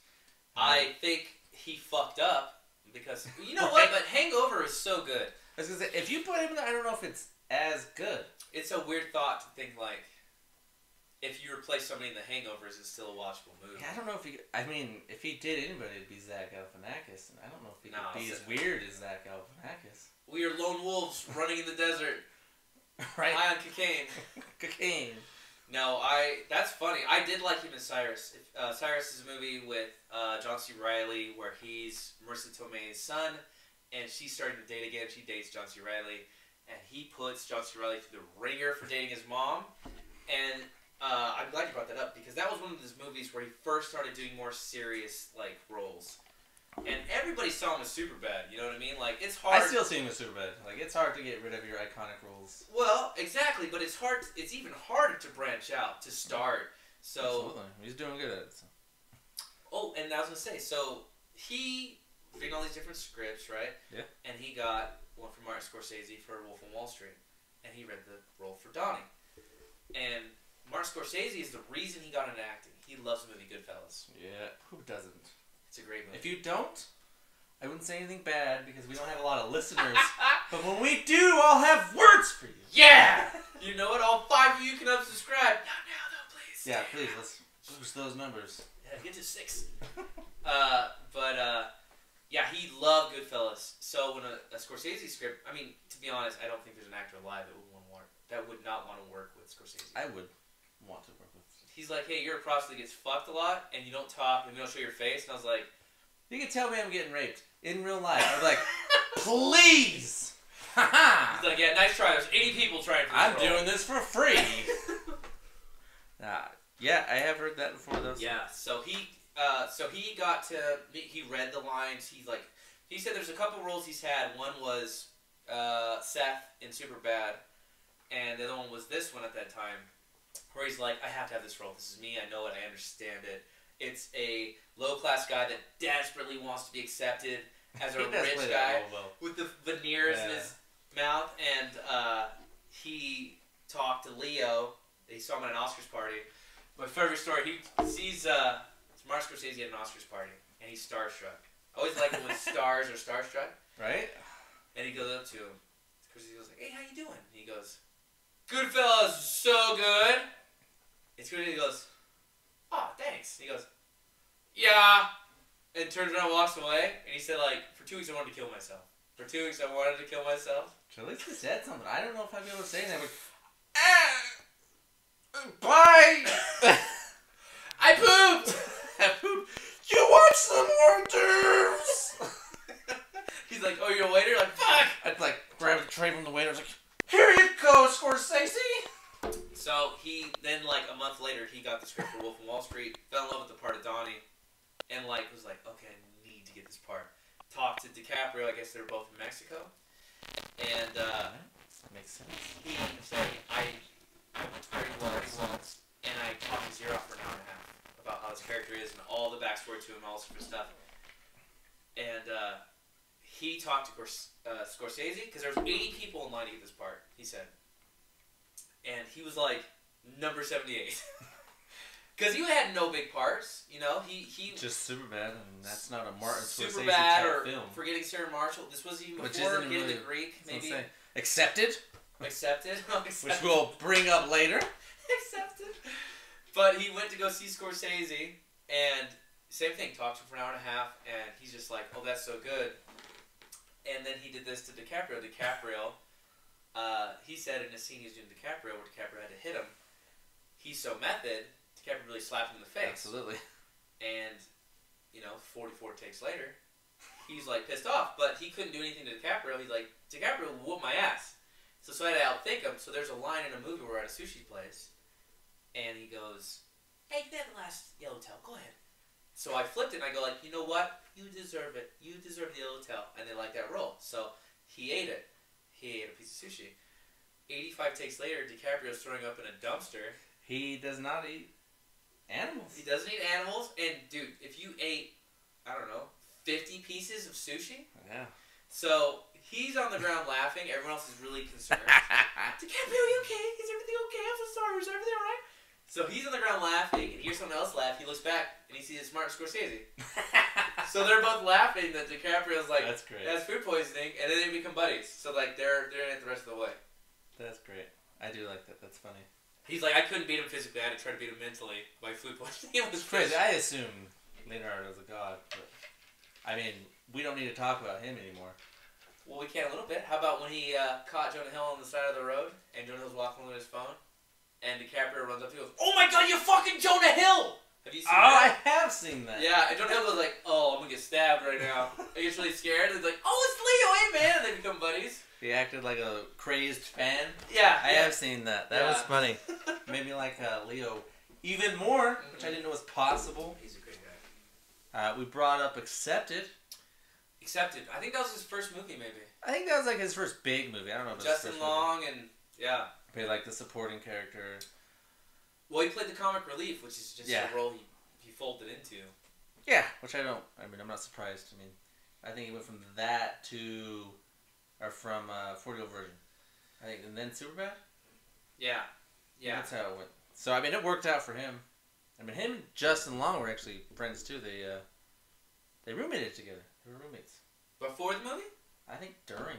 I think he fucked up because *laughs* you know what? But Hangover is so good. I was gonna say if you put him in, there, I don't know if it's as good. It's a weird thought to think like if you replace somebody in The Hangover, is it still a watchable movie? I don't know if he. I mean, if he did anybody, it'd be Zach Galifianakis, and I don't know if he No, could be as weird as Zach Galifianakis. We are lone wolves running in the desert, *laughs* right? high on cocaine. *laughs* Cocaine. No, I. That's funny. I did like him in Cyrus. If, uh, Cyrus is a movie with uh, John C. Reilly where he's Marisa Tomei's son, and she's starting to date again. She dates John C. Reilly, and he puts John C. Reilly through the ringer for dating his mom. And uh, I because that was one of those movies where he first started doing more serious like roles, and everybody saw him as super bad. You know what I mean? Like it's hard. I still see him as super bad. Like it's hard to get rid of your iconic roles. well, exactly, but it's hard. It's even harder to branch out to start. So Absolutely. he's doing good at it. So. Oh, and I was gonna say, so he reading all these different scripts, right? Yeah. And he got one from Martin Scorsese for Wolf on Wall Street, and he read the role for Donnie. And Martin Scorsese is the reason he got into acting. He loves the movie Goodfellas. Yeah, who doesn't? It's a great movie. If you don't, I wouldn't say anything bad because we don't have a lot of *laughs* listeners. but when we do, I'll have words for you. yeah, *laughs* you know what? All five of you can unsubscribe. Not now, though, please. Yeah, please let's boost those numbers. Yeah, get to six. *laughs* uh, but uh, yeah, he loved Goodfellas. So when a, a Scorsese script, I mean, to be honest, I don't think there's an actor alive that would want to work that would not want to work with Scorsese. I would want to work with. He's like, hey, you're a prostitute that gets fucked a lot, and you don't talk, and you don't show your face. And I was like, You can tell me I'm getting raped in real life. I'd be like, *laughs* please. Ha *laughs* he's like, yeah, nice try. There's 80 people trying for this I'm role." doing this for free. *laughs* Ah, yeah, I have heard that before. Though. Yeah, so he uh, so he got to he read the lines. He's like he said there's a couple roles he's had. One was uh, Seth in Superbad, and the other one was this one at that time, where he's like, I have to have this role. This is me. I know it. I understand it. It's a low class guy that desperately wants to be accepted as *laughs* a rich guy well. with the veneers in his mouth, and uh, he talked to Leo. He saw him at an Oscars party. My favorite story: he sees uh, Martin Scorsese at an Oscars party, and he's starstruck. I always like it when *laughs* stars are starstruck, Right? and he goes up to him. Scorsese goes like, "Hey, how you doing?" And he goes, "Goodfellas, so good." It's good Scorsese goes, "Oh, thanks." He goes, "Yeah," and turns around, and walks away, and he said, "Like for two weeks, I wanted to kill myself. For two weeks, I wanted to kill myself." At least he said something. I don't know if I'd be able to say that. But, ah, bye. *laughs* I pooped. *laughs* I pooped. you want some hors d'oeuvres? He's like, "Oh, you're a waiter." Like, fuck. I'd like grab the tray from the waiter. I was like, "Here you go, Scorsese." So he then like a month later he got the script for Wolf of Wall Street, fell in love with the part of Donnie, and like was like, okay, I need to get this part. Talked to DiCaprio. I guess they were both in Mexico, and uh, Makes sense. he said, I I went Very once, and I talked his ear off for an hour and a half about how his character is and all the backstory to him, all this different stuff. And uh, he talked to Gors- uh, Scorsese because there was 80 people in line to get this part. He said, and he was like number 78 *laughs* because he had no big parts. You know, he he Just super bad, and that's not a Martin super Scorsese type or film. forgetting Sarah Marshall. This was even Which before getting really- the Greek, That's what I'm maybe saying. Accepted, accepted. *laughs* which we'll bring up later. *laughs* accepted. But he went to go see Scorsese, and same thing. Talked to him for an hour and a half, and he's just like, "Oh, that's so good." And then he did this to DiCaprio. DiCaprio, uh, he said in a scene he was doing DiCaprio, where DiCaprio had to hit him. He's so method. DiCaprio really slapped him in the face, Absolutely. and you know, forty-four takes later, he's like pissed off. But he couldn't do anything to DiCaprio. He's like, DiCaprio whooped my ass. So, so I had to outthink him. So there's a line in a movie where we're at a sushi place, and he goes, "Hey, that last Yellowtail, go ahead." So I flipped it and I go like, "You know what? You deserve it. You deserve the Yellowtail." And they like that roll. So he ate it. He ate a piece of sushi. 85 takes later, DiCaprio's throwing up in a dumpster. He does not eat animals. He doesn't eat animals, and dude, if you ate, I don't know, 50 pieces of sushi, Yeah. so he's on the ground laughing. Everyone else is really concerned. *laughs* DiCaprio, are you okay? Is everything okay? I'm so sorry. Is everything alright? So he's on the ground laughing, and he hears someone else laugh. He looks back, and he sees it's Martin Scorsese. *laughs* So they're both laughing that DiCaprio's like, That's great. that's food poisoning, and then they become buddies. So like they're they're in it the rest of the way. That's great. I do like that. That's funny. He's like, I couldn't beat him physically. I had to try to beat him mentally by food poisoning. *laughs* It was It's crazy. I assume Leonardo is a god, but I mean, we don't need to talk about him anymore. Well, we can a little bit. How about when he uh, caught Jonah Hill on the side of the road, and Jonah Hill's walking with his phone, and DiCaprio runs up to him and goes, "Oh my God, you're fucking Jonah Hill!" Have you seen Oh, I have seen that. Yeah, and Jonah Hill goes like, "Oh, I'm gonna get stabbed right now." *laughs* he gets really scared, and he's like, "Oh, it's Leo, hey man!" And they become buddies. He acted like a crazed fan. Yeah, I yeah. have seen that. That was funny. *laughs* Made me like uh, Leo even more, which I didn't know was possible. He's a great guy. Uh, we brought up Accepted. Accepted. I think that was his first movie, maybe. I think that was like his first big movie. I don't know if it was his Justin first movie. Long and yeah. Played like the supporting character. Well, he played the comic relief, which is just Yeah. a role he, he folded into. Yeah, which I don't. I mean, I'm not surprised. I mean, I think he went from that to, or from uh, 40 Year Old Virgin. I think, and then Superbad. Yeah. Yeah. That's how it went. So I mean, it worked out for him. I mean, him and Justin Long were actually friends too. They uh, they roommated together. They were roommates. Before the movie? I think during.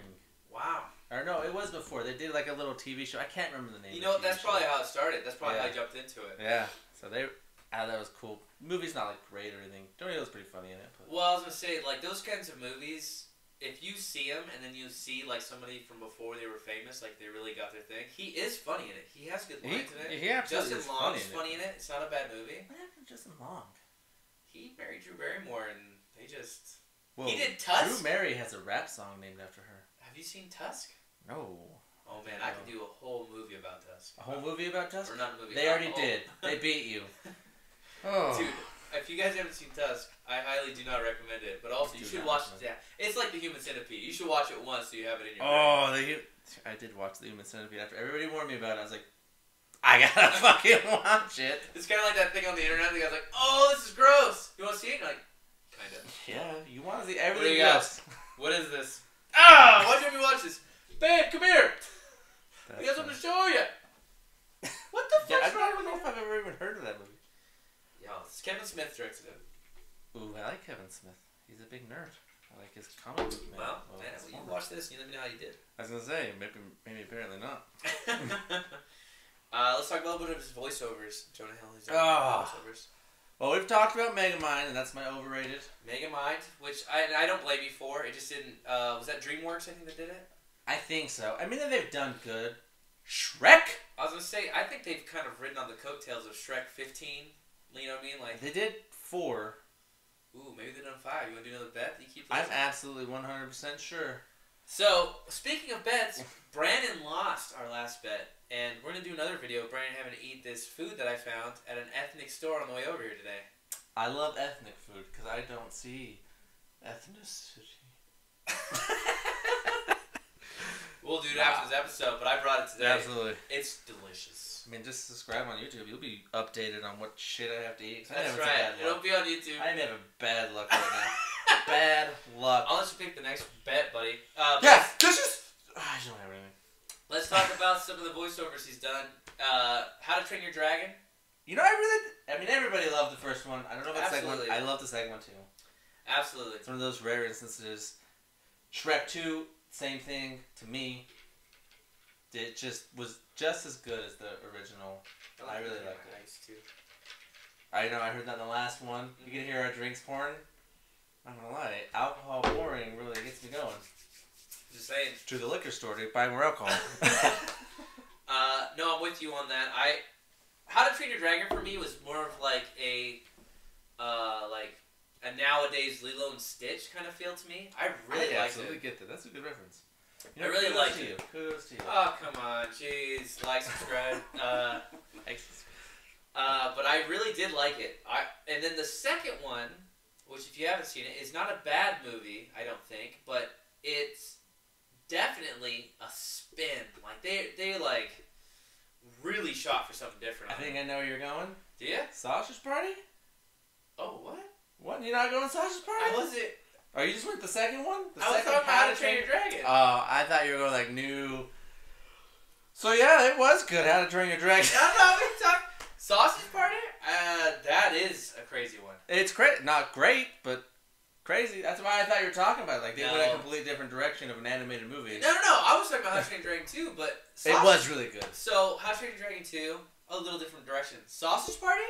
Wow. Or no, it was before. They did like a little TV show. I can't remember the name. You know, that's show. probably how it started. That's probably how I jumped into it. Yeah. So they. Ah, that was cool. Movie's not like great or anything. Tony was pretty funny in it. But Well, I was gonna say, like those kinds of movies, if you see them and then you see like somebody from before they were famous, like they really got their thing. He is funny in it. He has good he, lines in it. he absolutely Justin is Long's funny in it. It's not a bad movie. What happened to Justin Long? He married Drew Barrymore, and they just. He did Tusk? Drew Mary has a rap song named after her. Have you seen Tusk? No. Oh man, I could do a whole movie about Tusk. A whole movie about Tusk? Or not a movie. They already did. *laughs* They beat you. Oh. Dude, if you guys haven't seen Tusk, I highly do not recommend it. But also, you Do should watch it. Yeah, it's like the Human Centipede. You should watch it once so you have it in your. Oh, brain. Oh, they. I did watch the Human Centipede after everybody warned me about it. I was like, I gotta *laughs* fucking watch it. It's kind of like that thing on the internet. The guy's like, "Oh, this is gross. You want to see it?" And you're like, kind of. Yeah, you want to see everything else. What is this? Ah! Why'd you have me watch this? Babe, come here. That's We got something to show you. What the Yeah, I wrong don't know if I've ever even heard of that movie. you? Yo, it's Kevin Smith directed it. Ooh, I like Kevin Smith. He's a big nerd. I like his comic book man. Well, Oh, man, well, you watch this and you let me know how you did. I was gonna say maybe maybe apparently not. *laughs* uh, let's talk a little bit of his voiceovers. Jonah Hill, he's Ah. voiceovers. Well, we've talked about Megamind, and that's my overrated. Megamind, which I, I don't blame you for. It just didn't. Uh, was that DreamWorks? I think that did it. I think so. I mean, they've done good. Shrek. I was gonna say I think they've kind of ridden on the coattails of Shrek 15. You know what I mean? Like, They did four. ooh, maybe they've done five. You want to do another bet? You keep. I'm absolutely 100% sure. So speaking of bets, Brandon lost our last bet, and we're gonna do another video. of Brandon having to eat this food that I found at an ethnic store on the way over here today. I love ethnic food because I don't see ethnicity. *laughs* We'll do it after this episode, but I brought it today. Absolutely. It's delicious. I mean, just subscribe on YouTube. You'll be updated on what shit I have to eat. That's right. It'll be on YouTube. I am having bad luck right now. *laughs* *laughs* bad luck. I'll let you pick the next bet, buddy. Uh, but Yeah, this is. I don't have anything. Let's talk about some of the voiceovers he's done. Uh, How to Train Your Dragon. You know, I really. I mean, everybody loved the first one. I don't know about the second one. I love the second one too. Absolutely. It's one of those rare instances. Shrek 2, same thing to me. It just was just as good as the original. I really liked it. Nice too. I know, I heard that in the last one. You can hear our drinks pouring. I'm not gonna lie, alcohol pouring really gets me going. Just saying. To the liquor store to buy more alcohol. *laughs* *laughs* Uh, no, I'm with you on that. I How to Train Your Dragon for me was more of like a uh, like a nowadays Lilo and Stitch kind of feel to me. I really I liked absolutely it. get that. That's a good reference. I really kudos liked it. you. Kudos to you. Oh come on, jeez, like subscribe. *laughs* uh, Thanks. uh, but I really did like it. I and then the second one, which if you haven't seen it, is not a bad movie. I don't think, but it's definitely a spin. Like they they like really shot for something different. I think it. I know where you're going. Do you? Sausage party? Oh what? What? You're not going to sausage party? I wasn't. Oh, you just went the second one? The I was second talking about How to Train Your Dragon. Oh, I thought you were going like new. So yeah, it was good. How to Train Your Dragon. I'm not even talking. Sausage Party? That is a crazy one. It's great, not great, but crazy. That's why I thought you were talking about. It. Like they went a completely different direction of an animated movie. No, no, no. I was talking about to Train Dragon 2, but It was really good. So How to Train Dragon 2, a little different direction. Sausage Party?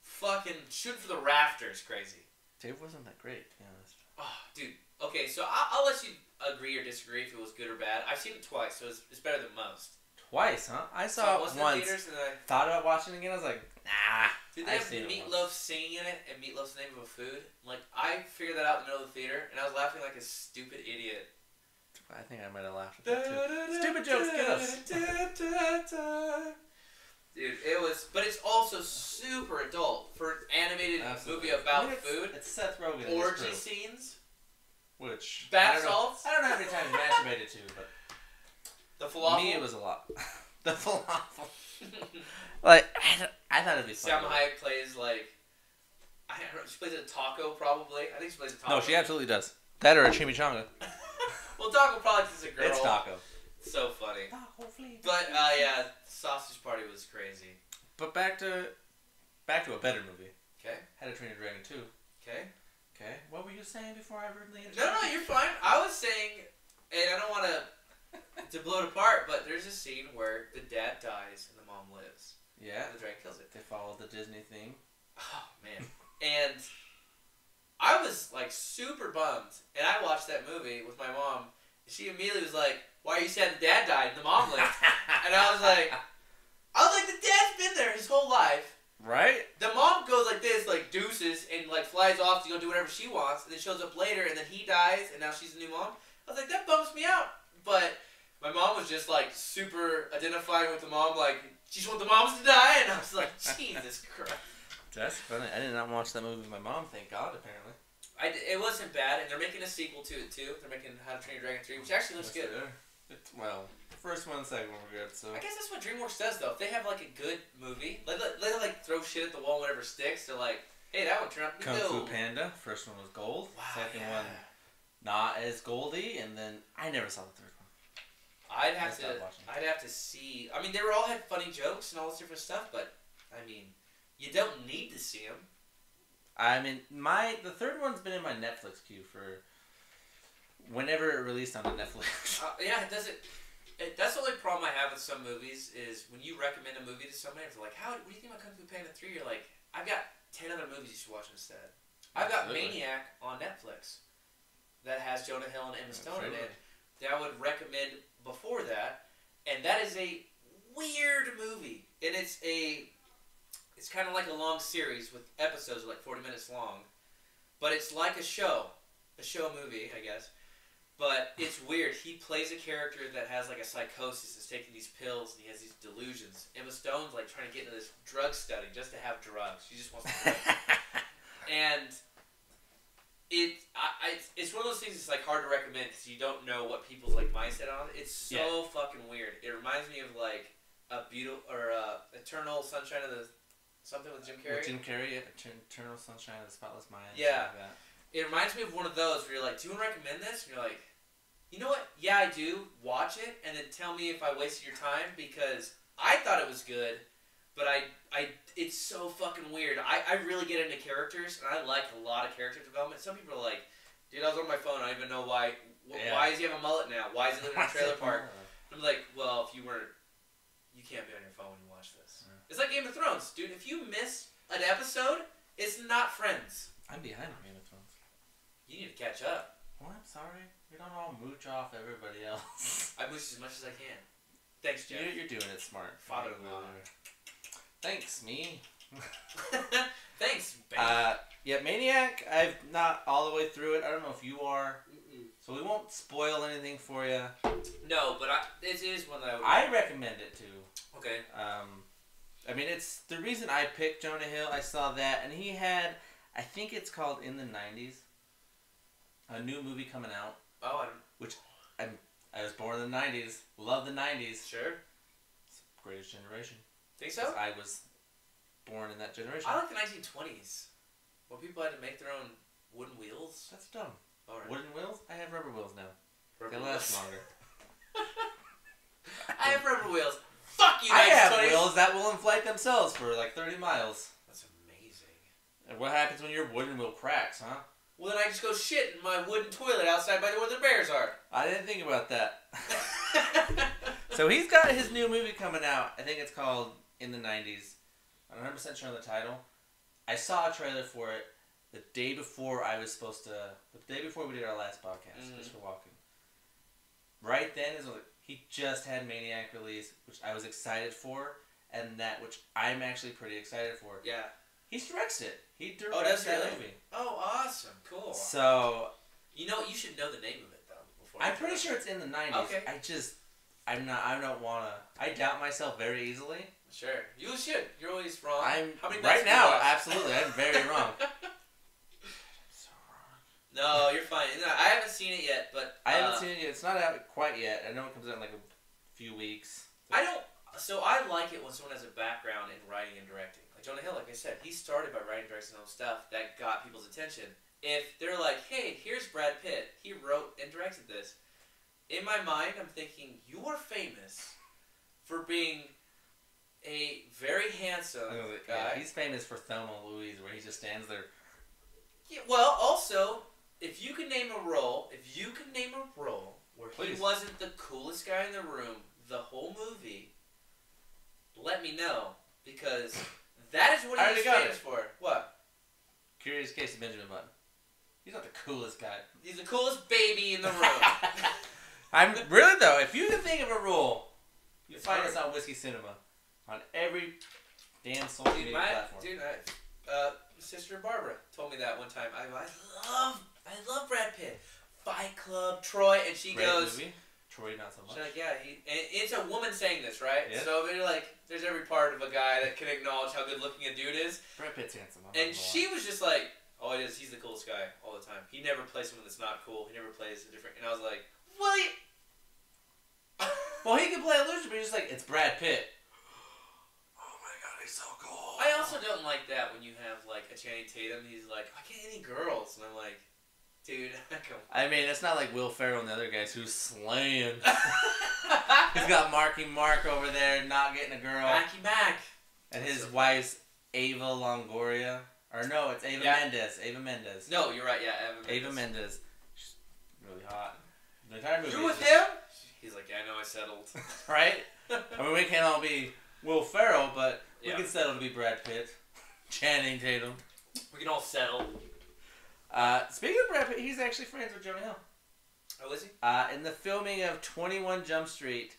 Fucking shooting for the rafters, crazy. It wasn't that great, to be honest. Oh, dude. Okay, so I'll, I'll let you agree or disagree if it was good or bad. I've seen it twice, so it's, it's better than most. Twice, huh? I saw I it once. theaters and I Thought about watching it again. I was like, Nah. Did they I've have meatloaf singing in it and meatloaf's name of a food? Like I figured that out in the middle of the theater and I was laughing like a stupid idiot. I think I might have laughed at that too. Stupid jokes get us. Dude, it was, but it's also super adult for an animated Absolutely. movie about it's, food. It's Seth Rogen. Orgy scenes. Which bath I salts. I don't know how many times masturbated to, but the falafel. Me, it was a lot. the falafel. Like I, th- I thought it'd be fun. Salma Hayek plays like. I don't know. She plays a taco, probably. I think she plays a taco. No, she absolutely does. That or a chimichanga. *laughs* well, taco probably 'cause is a girl. It's taco. So funny. Taco flavor. But uh, yeah, sausage party was crazy. But back to back to a better movie. Okay. How to Train Your Dragon two. Okay. Okay. What were you saying before I rudely interrupted? No, no, you're fine. I was saying, and I don't want to *laughs* to blow it apart, but there's a scene where the dad dies and the mom lives, Yeah. the dragon kills it. They followed the Disney theme. Oh man. *laughs* And I was like super bummed, and I watched that movie with my mom. And She immediately was like, "Why are you sad the dad died and the mom lived?" *laughs* and I was like, "I was like, the dad's been there his whole life." Right? The mom goes like this, like deuces, and like flies off to go do whatever she wants, and then shows up later, and then he dies, and now she's the new mom. I was like, that bums me out. But my mom was just like super identifying with the mom, like she just want the moms to die, and I was like, *laughs* Jesus Christ. That's funny. I did not watch that movie with my mom, thank God, apparently. I d it wasn't bad, and they're making a sequel to it too. They're making How to Train Your Dragon three, which actually looks Yes, good. It's, well, the first one and second one were good, so. I guess that's what DreamWorks does, though. If they have like a good movie, like let, let, like throw shit at the wall whatever sticks. They're like, hey, that one turned out to be Kung Fu good. Panda, first one was gold. Wow, second yeah. one, not as goldy, and then I never saw the third one. I'd have to. I'd have to see. I mean, they were all had funny jokes and all this different stuff, but I mean, you don't need to see them. I mean, my the third one's been in my Netflix queue for whenever it released on the Netflix. *laughs* Uh, yeah, it doesn't. It, that's the only problem I have with some movies is when you recommend a movie to somebody, it's like, "How? What do you think about Kung Fu Panda 3? You're like, "I've got ten other movies you should watch instead." I've got Absolutely. Maniac on Netflix that has Jonah Hill and Emma Stone in it. That I would recommend before that, and that is a weird movie, and it's a. It's kind of like a long series with episodes like forty minutes long, but it's like a show, a show movie, I guess. But it's weird. He plays a character that has like a psychosis, is taking these pills, and he has these delusions. Emma Stone's like trying to get into this drug study just to have drugs. She just wants to. *laughs* and it, I, I, it's one of those things. that's like hard to recommend because you don't know what people's like mindset on it. It's so fucking weird. It reminds me of like a beautiful or uh, Eternal Sunshine of the something with Jim Carrey. With Jim Carrey, Etern- Eternal Sunshine of the Spotless Mind. Yeah. like. It reminds me of one of those where you're like, "Do you want to recommend this?" And you're like, "You know what? Yeah, I do. Watch it, and then tell me if I wasted your time because I thought it was good, but I, I, it's so fucking weird. I, I really get into characters, and I like a lot of character development. Some people are like, "Dude, I was on my phone. I don't even know why. wh- Yeah. Why does he have a mullet now? Why is he living in a *laughs* trailer park?" I'm like, "Well, if you weren't, you can't be on your phone when you watch this. Yeah. It's like Game of Thrones, dude. If you miss an episode, it's not Friends. I'm behind on Game of Thrones. You need to catch up." Well, I'm sorry. We don't all mooch off everybody else. *laughs* I mooch as much as I can. Thanks, Jeff. You're, you're doing it smart. Father-in-law. Thanks, me. *laughs* Thanks, babe. Uh, yeah, Maniac. I've not all the way through it. I don't know if you are, Mm-mm. so we won't spoil anything for you. no, but I, this is one that I would. I recommend it too. okay. Um, I mean, it's the reason I picked Jonah Hill. I saw that, and he had, I think it's called In the '90s, a new movie coming out. Oh, which I'm I was born in the '90s. Love the '90s. sure. Greatest generation. Think 'Cause so? I was born in that generation. I like the 1920s, when people had to make their own wooden wheels. That's dumb. Oh, All right. Wooden wheels? I have rubber wheels now. Rubber They last wheels. longer. *laughs* I have rubber wheels. Fuck you, I have 1920s. wheels that will inflate themselves for like 30 miles. That's amazing. And what happens when your wooden wheel cracks, huh? Well, then I just go shit in my wooden toilet outside by the where the bears are. I didn't think about that. *laughs* So he's got his new movie coming out. I think it's called In the 90s. I'm 100% sure on the title. I saw a trailer for it the day before I was supposed to. The day before we did our last podcast, Mhm. Christopher Walken. Right then is he just had Maniac release, which I was excited for, and that which I'm actually pretty excited for. yeah. He directs it. He directs Oh, he that really? movie. Oh, awesome. Cool. So You know, you should know the name of it though. Before I'm pretty sure it's in the 90s. Okay. I just. I'm not. I don't wanna. I doubt myself very easily. Sure, you should. You're always wrong. I'm How many right nights have you now. Absolutely, I'm very wrong. *laughs* so wrong. No, you're fine. No, I haven't seen it yet, but I haven't uh, seen it yet. It's not out quite yet. I know it comes out in like a few weeks. I don't. So I like it when someone has a background in writing and directing. Like Jonah Hill, like I said, he started by writing, directing, all stuff that got people's attention. If they're like, "Hey, here's Brad Pitt. He wrote and directed this," in my mind, I'm thinking you are famous for being a very handsome I know that- guy. yeah, he's famous for Thelma Louise, where he just stands there. Yeah, well, also, if you can name a role, if you can name a role where Please. he wasn't the coolest guy in the room the whole movie, let me know because that is what he already famous for. What? Curious Case of Benjamin Button. He's not the coolest guy. He's the coolest baby in the room. *laughs* I'm really though. If you can think of a role, you find us on Whiskey Cinema on every damn social dude, media my platform. dude, I, uh, sister Barbara told me that one time. I, I love, I love Brad Pitt. Fight Club, Troy, and she Great goes. movie. Troy, not so much. She's like, yeah, he, and it's a woman saying this, right? Yeah. So they're like, there's every part of a guy that can acknowledge how good looking a dude is. Brad Pitt's handsome. I'm And she was just like, oh, it is. He's the coolest guy all the time. He never plays someone that's not cool. He never plays a different. And I was like, well, he... Well, he can play a loser, but he's just like, it's Brad Pitt. My god, he's so cool. I also don't like that when you have like a Channing Tatum. He's like, I can't any girls, and I'm like, dude, *laughs* come. I mean, it's not like Will Ferrell and the other guys who's slaying. *laughs* He's got Marky Mark over there not getting a girl. Mackie Mac. And his So- wife's Ava Longoria. Or no, it's Ava Yeah. Mendes. Ava Mendes. No, you're right. Yeah, Evan Ava Mendes. Mendez. She's really hot. The entire movie. You're with just- him? He's like, yeah, I know. I settled. *laughs* Right? I mean, we can't all be Will Ferrell, but Yeah. we can settle to be Brad Pitt. *laughs* Channing Tatum. we can all settle. Uh, speaking of Brad Pitt, he's actually friends with Jonah Hill. Oh, is he? Uh, in the filming of 21 Jump Street,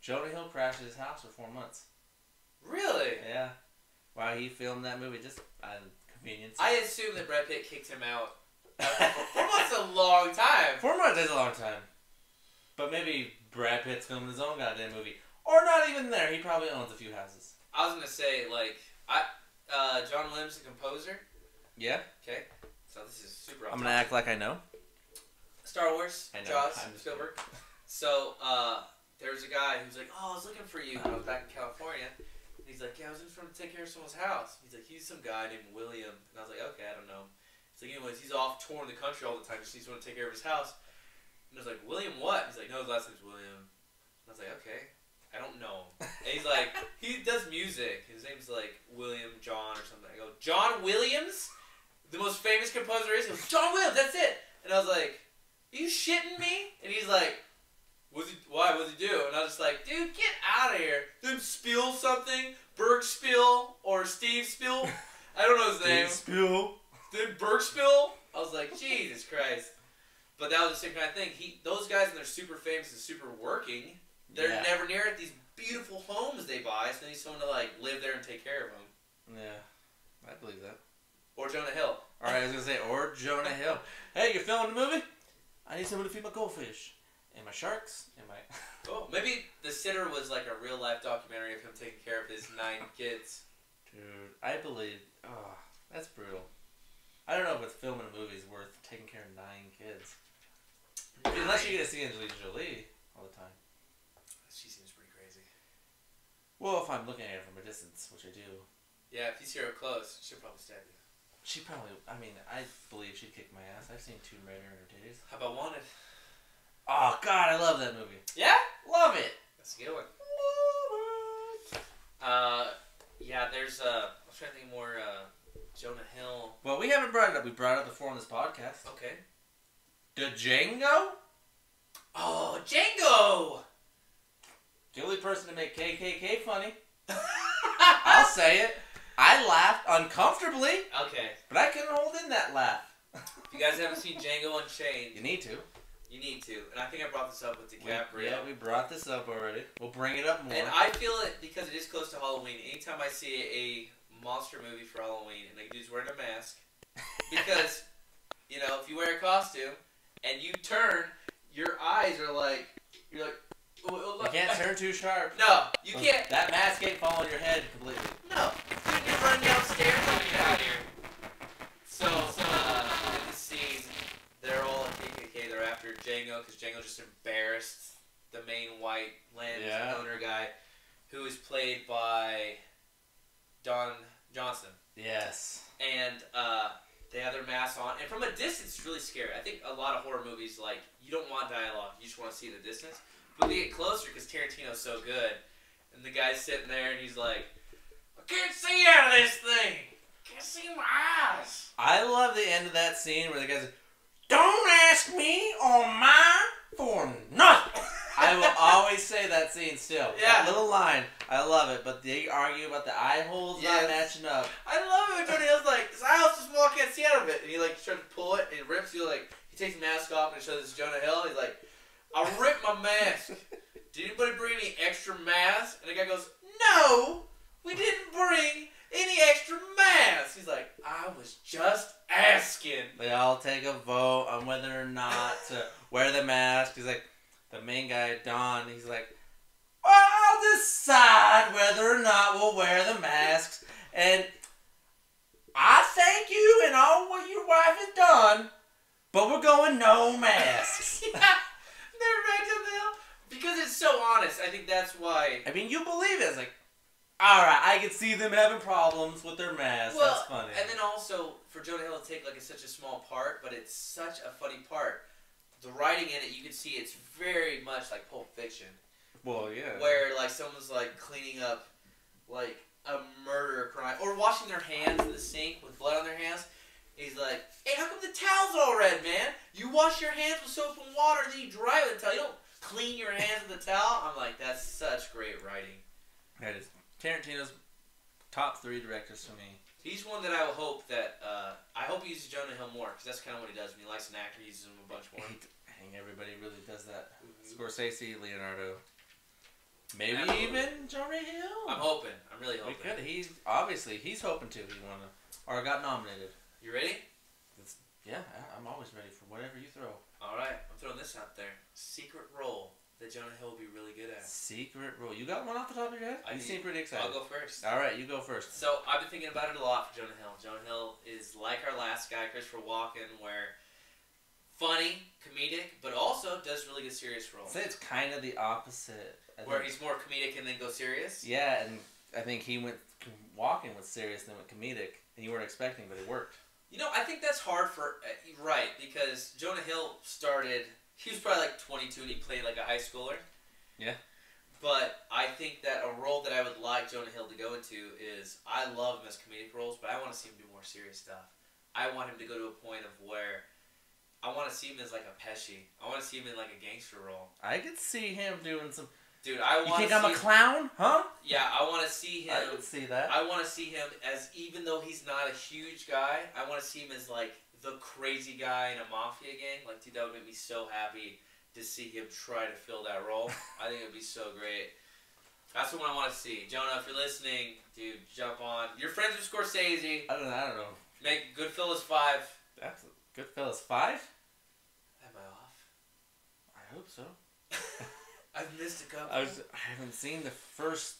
Jonah Hill crashed his house for four months. Really? Yeah. While he filmed that movie, just on convenience. I assume that Brad Pitt kicked him out. *laughs* Four months a long time. Four months is a long time. But maybe Brad Pitt's filming his own goddamn movie. Or not even there. He probably owns a few houses. I was gonna say like I, uh, John Williams, the composer. Yeah? Okay, so this is super. I'm gonna act like I know. Star Wars, I know, Jaws, I'm Spielberg. So uh, there was a guy who's like, "Oh, I was looking for you." when I was back in California. And he's like, "Yeah, I was in front to take care of someone's house." He's like, "He's some guy named William," and I was like, "Okay, I don't know." He's like, "Anyways, he's off touring the country all the time. Just he's want to take care of his house." And I was like, "William what?" He's like, "No, his last name's William." And I was like, "Okay, I don't know." And he's like, he does music. His name's like William John or something. I go, John Williams, the most famous composer is. Goes, John Williams. That's it. And I was like, Are you shitting me? And he's like, What's he? why would he do? And I was just like, Dude, get out of here. Then Spiel something, Berg Spiel or Steve Spiel. I don't know his name. Spill. Then Berg Spiel. I was like, Jesus Christ. But that was the same kind of thing. He, those guys, when they're super famous and super working, they're Yeah. never near it. these beautiful homes they buy, so they need someone to like live there and take care of them. Yeah. I believe that. Or Jonah Hill. Alright, I was gonna say, or Jonah Hill. *laughs* Hey, you're filming a movie? I need someone to feed my goldfish. And my sharks. And my. *laughs* Oh, maybe The Sitter was like a real life documentary of him taking care of his nine *laughs* kids. Dude, I believe. Oh, that's brutal. I don't know if it's filming a movie is worth taking care of nine kids. Unless you get to see Angelina Jolie all the time. She seems pretty crazy. Well, if I'm looking at it from a distance, which I do, Yeah, if you see her up close, she'll probably stab you. she probably. I mean, I believe she'd kick my ass. I've seen Tomb Raider in her titties. How about Wanted? Oh God, I love that movie. Yeah? Love it. That's a good one. Uh, yeah, there's, uh, I was trying to think more, uh, Jonah Hill. Well, we haven't brought it up. We brought it up before on this podcast. Okay. The Django. Oh, Django! The only person to make KKK funny. I'll say it. I laughed uncomfortably, okay. but I couldn't hold in that laugh. If you guys haven't seen Django Unchained, You need to. you need to. And I think I brought this up with We- DiCaprio. yeah, we brought this up already. We'll bring it up more. And I feel it because it is close to Halloween. Anytime I see a monster movie for Halloween and the dude's wearing a mask, because you know if you wear a costume and you turn, your eyes are like you're like. "Oh, oh, you can't turn too sharp. No, you can't. That mask ain't falling on your head completely. No, dude, you're running downstairs. Like, get out of here. So, uh, in this scene, they're all at KKK. They're after Django because Django just embarrassed the main white land Yeah. owner guy, who is played by Don Johnson, Yes. and uh, they have their masks on, and from a distance, it's really scary. I think a lot of horror movies like you don't want dialogue, you just want to see the distance, but they get closer because Tarantino's so good, and the guy's sitting there and he's like, "I can't see out of this thing, I can't see my eyes." I love the end of that scene where the guy's like, Don't ask me on mine for nothing. *laughs* I will always say that scene still. Yeah. That little line. I love it, but they argue about the eye holes not matching up. I love it when Jonah Hill's like, this eye hole's too small, I can't see out of it. And he like tries to pull it and it rips. He like, he takes the mask off and shows it's Jonah Hill. He's like, I ripped my mask. Did anybody bring any extra masks? And the guy goes, No, we didn't bring any extra masks. He's like, I was just asking. They all take a vote on whether or not to *laughs* wear the mask. He's like, the main guy, Don, he's like, well, I'll decide whether or not we'll wear the masks. And I thank you and all what your wife has done, but we're going no masks. *laughs* yeah, they're right Jonah Hill because it's so honest. I think that's why. I mean, you believe it. It's like, all right, I can see them having problems with their mask. Well, That's funny. And then also for Jonah Hill to take like a, such a small part, but it's such a funny part. The writing in it, you can see it's very much like Pulp Fiction, well, yeah. where like someone's like cleaning up like a murder crime or washing their hands in the sink with blood on their hands. He's like, "Hey, how come the towel's all red, man? You wash your hands with soap and water, and then you dry with the towel. You don't clean your hands with the towel." I'm like, "That's such great writing." That is Tarantino's top three directors for me. He's one that I will hope that uh, I hope he uses Jonah Hill more because that's kind of what he does. When he likes an actor, he uses him a bunch more. I think everybody really does that. Scorsese, Leonardo, maybe Absolutely. even Jonah Hill. I'm hoping. I'm really hoping. could. He's obviously he's hoping to. He wanna or got nominated. You ready? Yeah, I- I'm always ready for whatever you throw. All right. I'm throwing this out there. Secret role that Jonah Hill will be really good at. Secret role. You got one off the top of your head? I you seem pretty excited. I'll go first. All right, you go first. So I've been thinking about it a lot for Jonah Hill. Jonah Hill is like our last guy, Christopher Walken, where funny, comedic, but also does really good serious roles. say it's kind of the opposite. I Where think- he's more comedic and then go serious. yeah, and I think he went Walken with serious and then went comedic, and you weren't expecting, but it worked. You know, I think that's hard for uh, right because Jonah Hill started. He was probably like 22 and he played like a high schooler. Yeah. But I think that a role that I would like Jonah Hill to go into is I love him as comedic roles, but I want to see him do more serious stuff. I want him to go to a point of where I want to see him as like a Pesci. I want to see him in like a gangster role. I could see him doing some. Dude, I want. You want think to I'm see a clown? Huh? Yeah, I want to see him I could see that. I want to see him as even though he's not a huge guy, I want to see him as like the crazy guy in a mafia gang. Like, dude, that would make me so happy to see him try to fill that role. *laughs* I think it would be so great. That's the one I want to see. Jonah, if you're listening, dude, jump on. You're friends with Scorsese. I don't know. I don't know. Make Goodfellas five. That's Goodfellas five. Am I off? I hope so. *laughs* I've missed a couple. I was. I haven't seen the first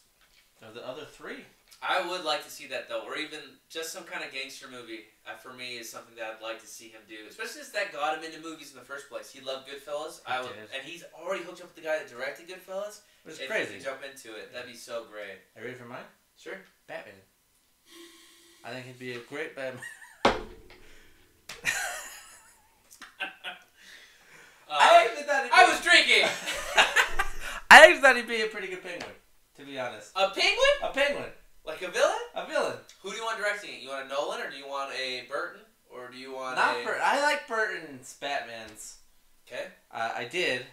or the other three. I would like to see that though, or even just some kind of gangster movie. Uh, for me, is something that I'd like to see him do, especially since that got him into movies in the first place. He loved Goodfellas. He I would, did. and he's already hooked up with the guy that directed Goodfellas. It's if crazy. Jump into it. That'd be so great. Are you ready for mine? Sure. Batman. I think he'd be a great Batman. *laughs* *laughs* Uh, actually I was drinking. *laughs* I actually thought he'd be a pretty good penguin. To be honest, a penguin, a penguin, like a villain. a villain. Who do you want directing it? You want a Nolan, or do you want a Burton, or do you want Not a? Bur- I like Burton's Batman's. Okay. Uh, I did.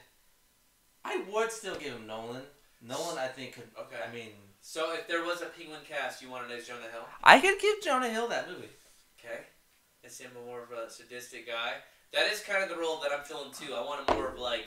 I would still give him Nolan. Nolan, I think could. Okay. I mean, So if there was a penguin cast, you wanted as Jonah Hill. I could give Jonah Hill that movie. Okay. Is him more of a sadistic guy? That is kind of the role that I'm feeling too. I want him more of like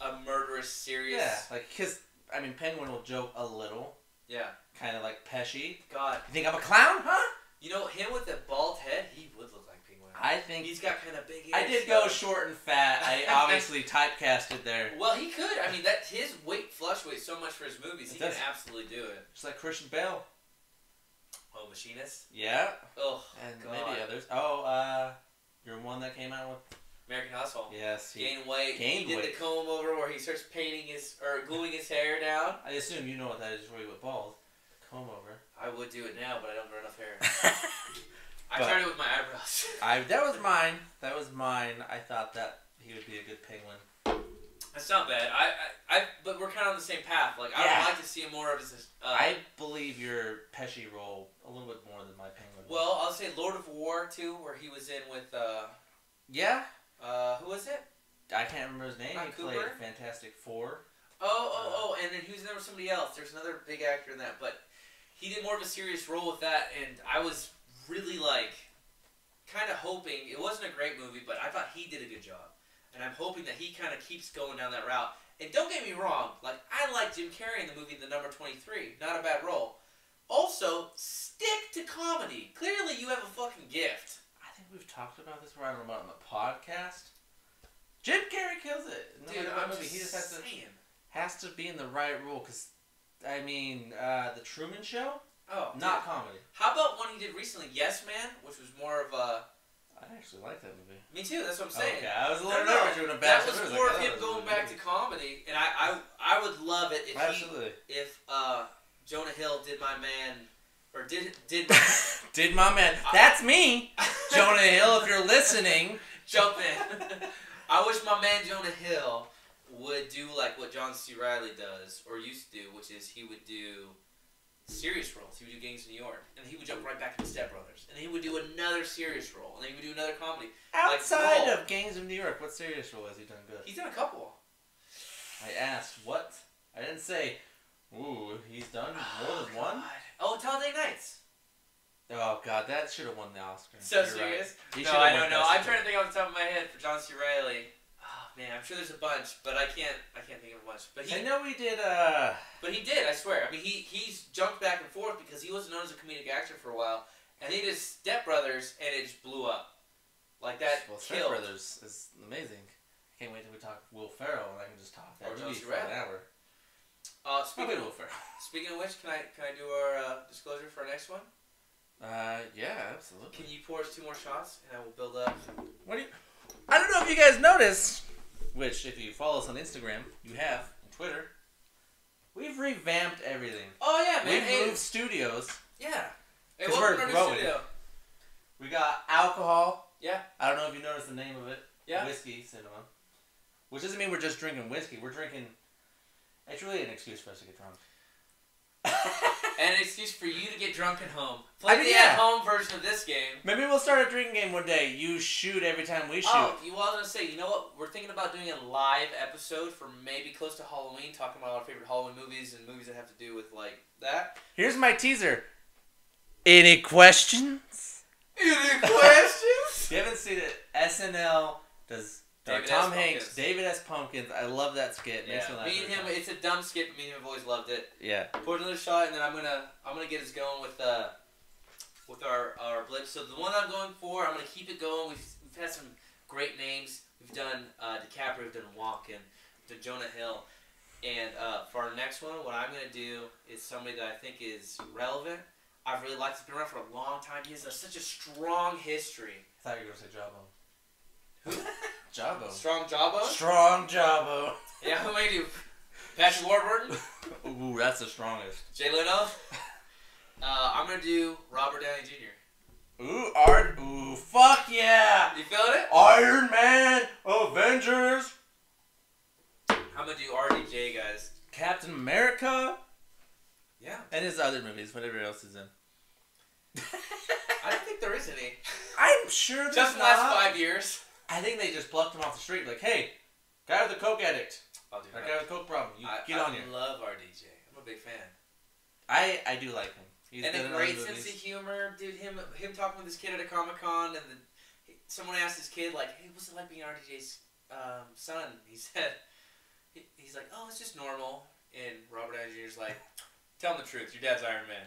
a murderous, serious. Yeah, like because I mean, Penguin will joke a little, Yeah. kind of like Pesci. God. You think I'm a clown, huh? You know him with the bald head, he would look like Penguin. I think He's got kind of big. I did go short and fat. I *laughs* obviously typecasted there. Well, he could. I mean, that his weight fluctuates so much for his movies. It he can absolutely do it. Just like Christian Bale. Oh, Machinist. Yeah, Oh, and God. maybe others. Oh, uh, your one that came out with American Hustle. Yes. He, Gain weight. Gained he did weight. the comb over where he starts painting his or gluing his hair down. I assume you know what that is for you with bald. Comb over. I would do it now, but I don't grow enough hair. *laughs* I it with my eyebrows. I that was *laughs* mine. That was mine. I thought that he would be a good penguin. That's not bad. I, I, I but we're kind of on the same path. Like I Yeah. would like to see more of his. Uh, I believe your Pesci role a little bit more than my penguin. well, I'll say Lord of War too, where he was in with uh, yeah. Uh, who was it? I can't remember his name. Not he Cooper? played Fantastic Four. Oh, oh, oh, and then he was there with somebody else. There's another big actor in that, but he did more of a serious role with that, and I was really like, kind of hoping it wasn't a great movie, but I thought he did a good job, and I'm hoping that he kind of keeps going down that route. And don't get me wrong, like I like Jim Carrey in the movie The Number Twenty Three, not a bad role. Also, stick to comedy. Clearly, you have a fucking gift. I think we've talked about this. I know about on the podcast. Jim Carrey kills it. No Dude, I'm movie, just he just has to saying. has to be in the right role. Cause I mean, uh, the Truman Show, Oh, not dude. comedy. How about one he did recently, Yes Man, which was more of a. I actually like that movie. Me too. That's what I'm saying. Okay, I was a little no, nervous doing a bad. That was more like, of oh, him that was a going back to comedy, and I, I, I would love it if Absolutely. he, if uh, Jonah Hill did my man, or did did *laughs* Did my man? That's me, Jonah Hill. If you're listening, jump in. I wish my man Jonah Hill would do like what John C. Reilly does or used to do, which is he would do serious roles. He would do Gangs of New York, and he would jump right back into Step Brothers, and he would do another serious role, and then he would do another comedy. outside Roll. of Gangs of New York, what serious role has he done good? He's done a couple. I asked what. I didn't say. Ooh, he's done more than oh, one. God. Oh, Talladega Nights. Oh God, that should have won the Oscar. So You're serious? He no, I don't know. I'm trying to think off the top of my head for John C. Reilly. Oh man, I'm sure there's a bunch, but I can't. I can't think of a bunch. But I he, know we did. Uh, but he did. I swear. I mean, he he's jumped back and forth because he wasn't known as a comedic actor for a while, and he did Step Brothers, and it just blew up. Like that well, Step killed. Brothers is amazing. I Can't wait till we talk Will Ferrell, and I can just talk that Or movie for an hour. Uh, speaking Will of, Ferrell. speaking of which, can I can I do our uh, disclosure for our next one? Uh, yeah, absolutely. Can you pour us two more shots, and I will build up. What do you? I don't know if you guys noticed, which if you follow us on Instagram, you have, and Twitter. We've revamped everything. Oh yeah, man. We've Hey, moved studios. yeah. Hey, we're to our new growing. studio. We got alcohol. Yeah. I don't know if you noticed the name of it. Yeah. Whiskey cinema. Which doesn't mean we're just drinking whiskey. We're drinking. It's really an excuse for us to get drunk. *laughs* And an excuse for you to get drunk at home. I Play mean, the yeah. at-home version of this game. Maybe we'll start a drinking game one day. You shoot every time we shoot. Oh, you well, I was gonna say, you know what? We're thinking about doing a live episode for maybe close to Halloween, talking about our favorite Halloween movies and movies that have to do with like that. Here's my teaser. Any questions? Any questions? *laughs* You haven't seen it? SNL does David Tom S. Hanks, Pumpkins. David S. Pumpkins. I love that skit. Makes me yeah, laugh me and him. time. It's a dumb skit, but me and him have always loved it. Yeah. Pour another shot, and then I'm gonna I'm gonna get us going with uh with our our blitz. So the one I'm going for, I'm gonna keep it going. We've we've had some great names. We've done uh, DiCaprio, we've done Walken, we've done Jonah Hill, and uh, for our next one, what I'm gonna do is somebody that I think is relevant. I've really liked. He's been around for a long time. He has a, such a strong history. I thought you were gonna say Jawbone. *laughs* Who? Jawbone. Strong jawbone. Strong Jawbone. *laughs* Yeah, who made you? Patrick Warburton, *laughs* Ooh, that's the strongest. Jay Leno. Uh, I'm gonna do Robert Downey Jr. Ooh, art. Ooh, fuck yeah! You feeling it? Iron Man, Avengers, I'm gonna do RDJ, guys. Captain America, Yeah. and his other movies, whatever else is in. *laughs* I don't think there is any. I'm sure there's Just in the last not. five years. I think they just plucked him off the street, like, hey, guy with the coke addict, I'll do that guy with the coke problem, you I, get I on here. I love RDJ. I'm a big fan. I I do like him. He's and a great sense of humor, dude. Him him talking with his kid at a comic con, and then someone asked his kid like, "Hey, what's it like being RDJ's um, son?" He *laughs* said, he, "He's like, oh, it's just normal." And Robert Downey Jr.'s like, "Tell him the truth. Your dad's Iron Man." *laughs*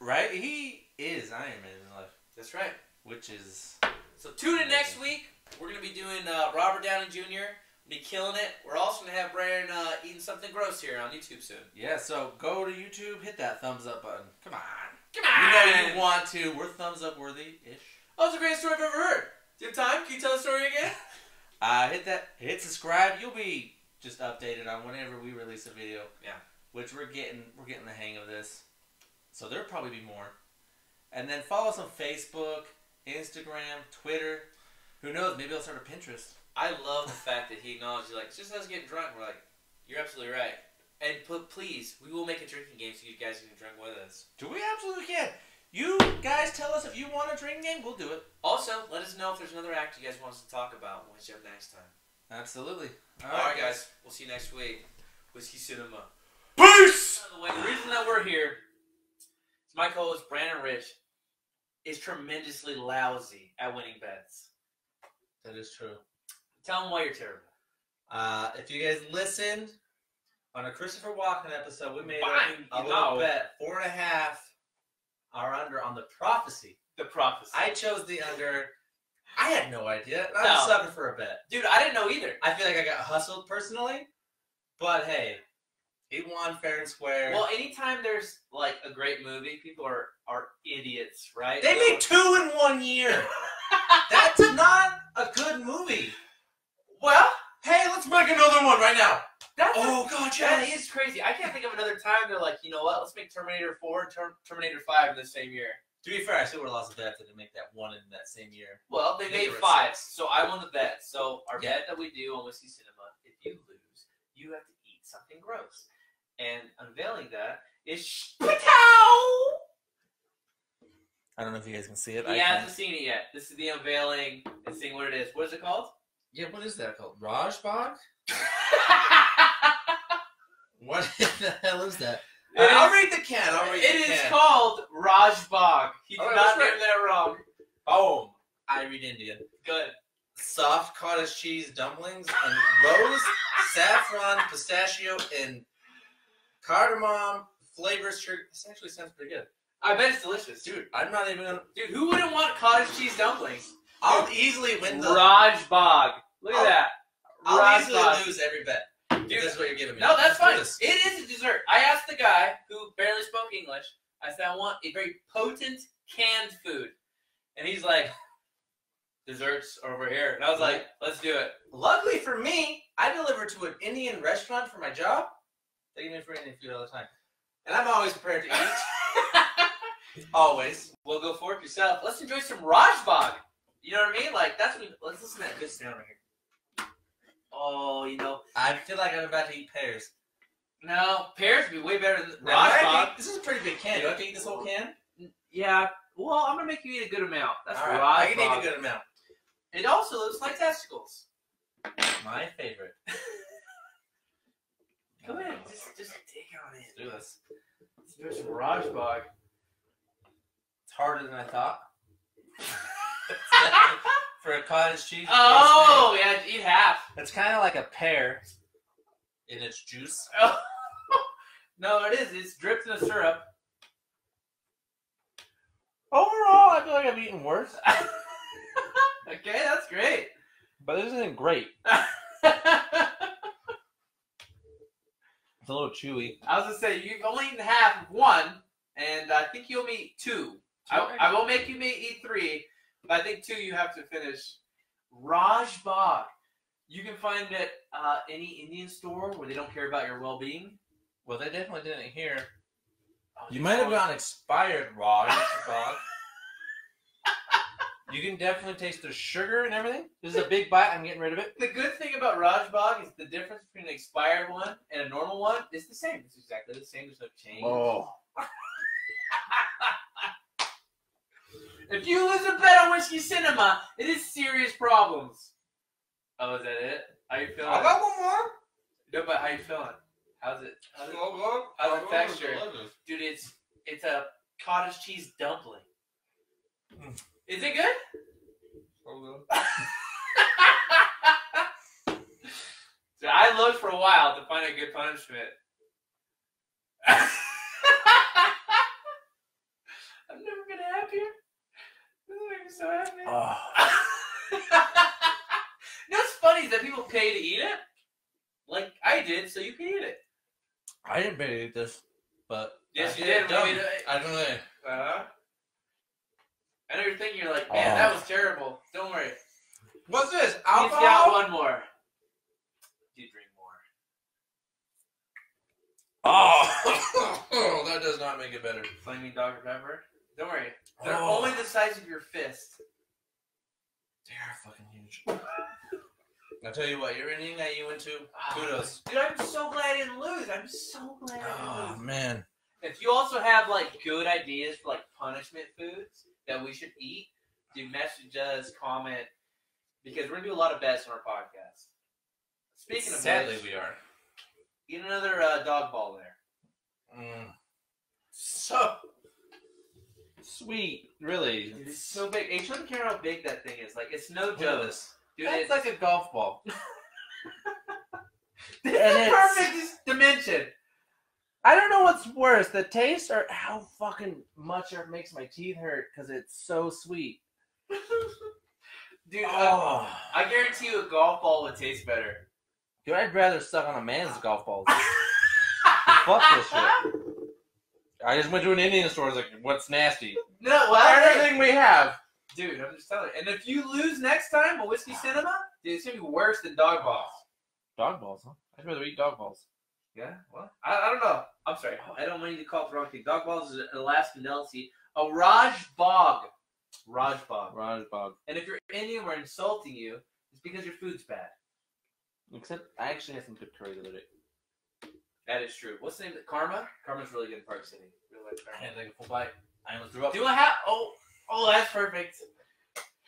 Right? He is Iron Man in life, That's right. which is So tune in next week. We're gonna be doing uh, Robert Downey Jr. Be killing it. We're also gonna have Brandon uh, eating something gross here on YouTube soon. yeah. So go to YouTube, hit that thumbs up button. Come on. Come on. You know you *laughs* want to. We're thumbs up worthy ish. Oh, it's the greatest story I've ever heard. Do you have time? Can you tell the story again? *laughs* Uh, hit that, hit subscribe. You'll be just updated on whenever we release a video. Yeah. Which we're getting, we're getting the hang of this. So there'll probably be more. And then follow us on Facebook, Instagram, Twitter. Who knows? Maybe I'll start a Pinterest. I love the fact that he acknowledged, like, it's just us getting drunk. We're like, you're absolutely right. And put, please, we will make a drinking game so you guys can drink with us. Do we absolutely can? You guys tell us if you want a drinking game, we'll do it. Also, let us know if there's another act you guys want us to talk about when we jump next time. Absolutely. All right, guys. We'll see you next week. Whiskey Cinema. Peace! By the way, the reason that we're here is my co-host Brandon Rich is tremendously lousy at winning bets. That is true. Tell them why you're terrible. Uh, if you guys listened on a Christopher Walken episode, we made Fine, a, a little bet, four and a half, are under on the prophecy. The prophecy. I chose the under. I had no idea. I'm No. for a bet. Dude, I didn't know either. I feel like I got hustled personally, but hey, he won fair and square. Well, anytime there's like a great movie, people are are idiots, right? they made two in one year. *laughs* That's not a good movie. well, Hey, let's make another one right now. that's Oh God, that yes. is crazy. I can't think of another time they're like, you know what? Let's make Terminator Four, Ter- Terminator Five in the same year. To be fair, I still would have lost the bet if they make that one in that same year. Well, they made five, so I won the bet. So our Yeah. bet that we do on Whiskey Cinema, if you lose, you have to eat something gross. And unveiling that is Shpatow! I don't know if you guys can see it. He hasn't seen it yet. This is the unveiling and seeing what it is. What is it called? Yeah, what is that called? Rajbhog? *laughs* What *laughs* the hell is that? It I'll read the can. I'll read it the is can. called Rajbhog. He did Oh, not that's name that wrong. Boom. I read Indian. Good. Soft cottage cheese dumplings and rose, saffron, pistachio, and cardamom flavors. Sure, this actually sounds pretty good, I bet it's delicious. dude. I'm not even gonna. Dude, who wouldn't want cottage cheese dumplings? I'll easily win the. Rajbhog. Look at I'll- that. I'll easily Rajbhog. lose every bet. Dude, is what you're giving me. No, that's fine. It is a dessert. I asked the guy who barely spoke English. I said, I want a very potent canned food, and he's like, desserts over here. And I was like, let's do it. Luckily for me, I deliver to an Indian restaurant for my job. They give me free Indian food all the time, and I'm always prepared to eat. *laughs* always. we'll go for it yourself. Let's enjoy some Rajbhog. You know what I mean? Like that's what. We, let's listen to that good sound right here. Oh, you know, I feel like I'm about to eat pears. no pears would be way better than Now, Rajbhog. this is a pretty big can. Do I have to eat this whole can? Yeah. Well, I'm gonna make you eat a good amount. That's All right, Rajbhog. I can eat a good amount. It also looks like testicles. My favorite. *laughs* Go ahead, just just dig on it. Let's do this. There's some Rajbhog. It's harder than I thought. *laughs* For a cottage cheese. oh, yeah, eat half. It's kind of like a pear in its juice. *laughs* no, it is. It's dripped in a syrup. Overall, I feel like I've eaten worse, *laughs* okay, that's great. but this isn't great. It's a little chewy. I was gonna say you've only eaten half of one, and I think you will eat two. I, I will make you ma- eat three, but I think two you have to finish. Rajbhog. You can find it uh, any Indian store where they don't care about your well-being. Well, they definitely didn't hear. Oh, You might have gotten expired raw dog. You can definitely taste the sugar and everything. This is a big bite. I'm getting rid of it. The good thing about Rajbhog is the difference between an expired one and a normal one is the same. It's exactly the same. There's no change. Oh. *laughs* If you lose a bet on Whiskey Cinema, it is serious problems. Oh, is that it? How you feeling? I got one more. No, but how you feeling? How's it? How's it? Oh, How's the texture? Dude, it's it's a cottage cheese dumpling. Mm. Is it good? *laughs* So I looked for a while to find a good punishment. *laughs* I've never been happier. This makes me so happy. Oh. *laughs* you know what's funny is that people pay to eat it. Like I did, so you can eat it. I didn't pay to eat this, but Yes, I you did did. dumb. I don't know. Uh-huh. I know you're thinking, you're like, man, Oh. that was terrible. Don't worry. What's this? He's got one more. You drink more. Oh, *laughs* that does not make it better. Flaming Dr Pepper. Don't worry. They're Oh. only the size of your fist. They are fucking huge. *laughs* I'll tell you what, you're anything that you went to, Ah, kudos. Dude, I'm so glad I didn't lose. I'm so glad I didn't Oh, man. If you also have like good ideas for like punishment foods that we should eat, do message us, comment, because we're gonna do a lot of bets on our podcast. Speaking of Sadly, we are. eat another uh, dog ball there. Mm. So sweet, really. It's so big. Hey, show the camera how big that thing is. Like it's no Look joke. Dude, That's it's like a golf ball. *laughs* this and is it's- perfect dimension. I don't know what's worse, the taste or how fucking much it makes my teeth hurt because it's so sweet. *laughs* Dude, uh, Oh. I guarantee you a golf ball would taste better. Dude, I'd rather suck on a man's golf ball. *laughs* Fuck this shit. I just went to an Indian store. I was like, "What's nasty?" No, well, Everything we have. Dude, I'm just telling you. And if you lose next time a whiskey cinema, dude, it's gonna be worse than dog balls. Dog balls, huh? I'd rather eat dog balls. Yeah, well, I, I don't know. I'm sorry. I don't want you to call it the wrong thing. Dog balls is an Alaskan delicacy. A Raj Bog. Raj Bog. Rajbhog. And if you're Indian, we're insulting you. It's because your food's bad. Except I actually had some good curry the other day. That is true. What's the name of it? Karma? Karma's really good in Park City. Really like I Karma. had like a full bite. I almost threw up. Do I have? Oh, oh, that's perfect.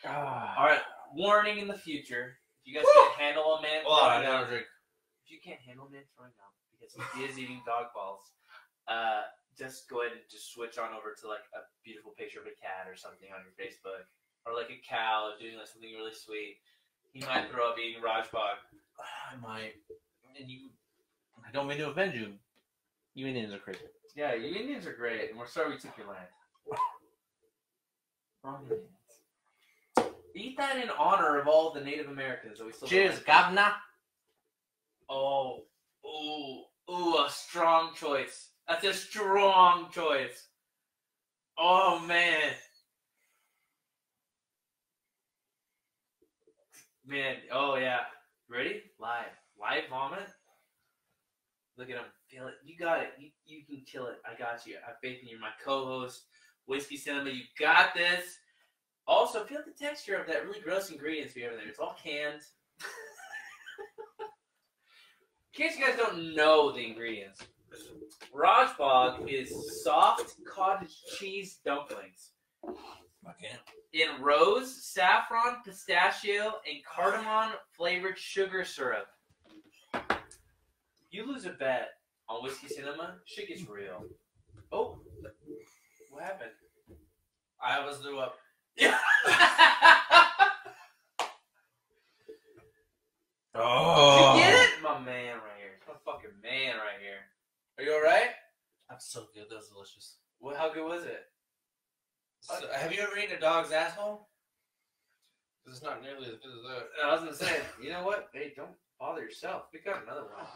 Ah. All right. Warning in the future: if you guys Woo! can't handle a man Hold on, I throwing up, gotta drink. if you can't handle a man throwing up because he is eating dog balls, uh, just go ahead and just switch on over to like a beautiful picture of a cat or something on your Facebook, or like a cow doing like something really sweet. He might throw up eating Rajbhog. *sighs* I might. And you. I don't mean to offend you. You Indians are crazy. Yeah, you Indians are great, and we're sorry we took your land. Wrong Indians. Eat that in honor of all the Native Americans that we still. Cheers, governor. Oh, ooh, ooh, a strong choice. That's a strong choice. Oh man. Man, oh yeah. Ready? Live. Live vomit? Look at him. Feel it. You got it. You, you can kill it. I got you. I have faith in you. My co-host, Whiskey Cinema. You got this. Also, feel the texture of that really gross ingredients we have in there. It's all canned. *laughs* In case you guys don't know the ingredients, Rajbhog is soft cottage cheese dumplings in rose, saffron, pistachio, and cardamom flavored sugar syrup. You lose a bet on Whiskey Cinema, shit gets real. Oh, what happened? I almost threw up. Yeah. *laughs* Oh. you get it? My man right here. My fucking man right here. Are you alright? I'm so good. That was delicious. Well, how good was it? So, have you ever eaten a dog's asshole? 'Cause it's not nearly as good as that. I was gonna say, you know what? Hey, don't bother yourself. We got another one.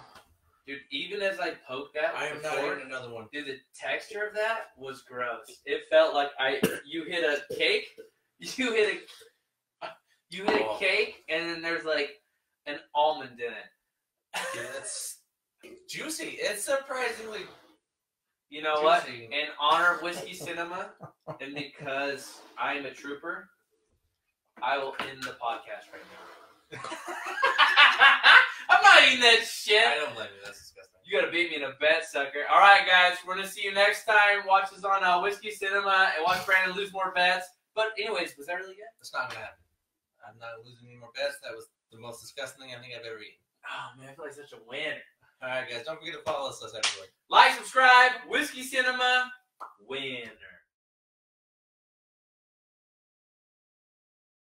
Dude, even as I poked that I am not before, eating another one. dude, the texture of that was gross. It felt like I you hit a cake, *laughs* you hit a you hit Oh. a cake, and then there's like an almond in it. Dude, *laughs* it's juicy. It's surprisingly You know what? In honor of Whiskey Cinema, and because I am a trooper, I will end the podcast right now. *laughs* I'm not eating that shit. I don't blame you. That's disgusting. You gotta beat me in a bet, sucker. All right, guys, we're gonna see you next time. Watch us on uh, Whiskey Cinema and watch Brandon lose more bets. But anyways, was that really good? It's not gonna happen. I'm not losing any more bets. That was the most disgusting thing I think I've ever eaten. Oh man, I feel like such a winner. All right, guys, don't forget to follow us everywhere. Like, subscribe, Whiskey Cinema, winner.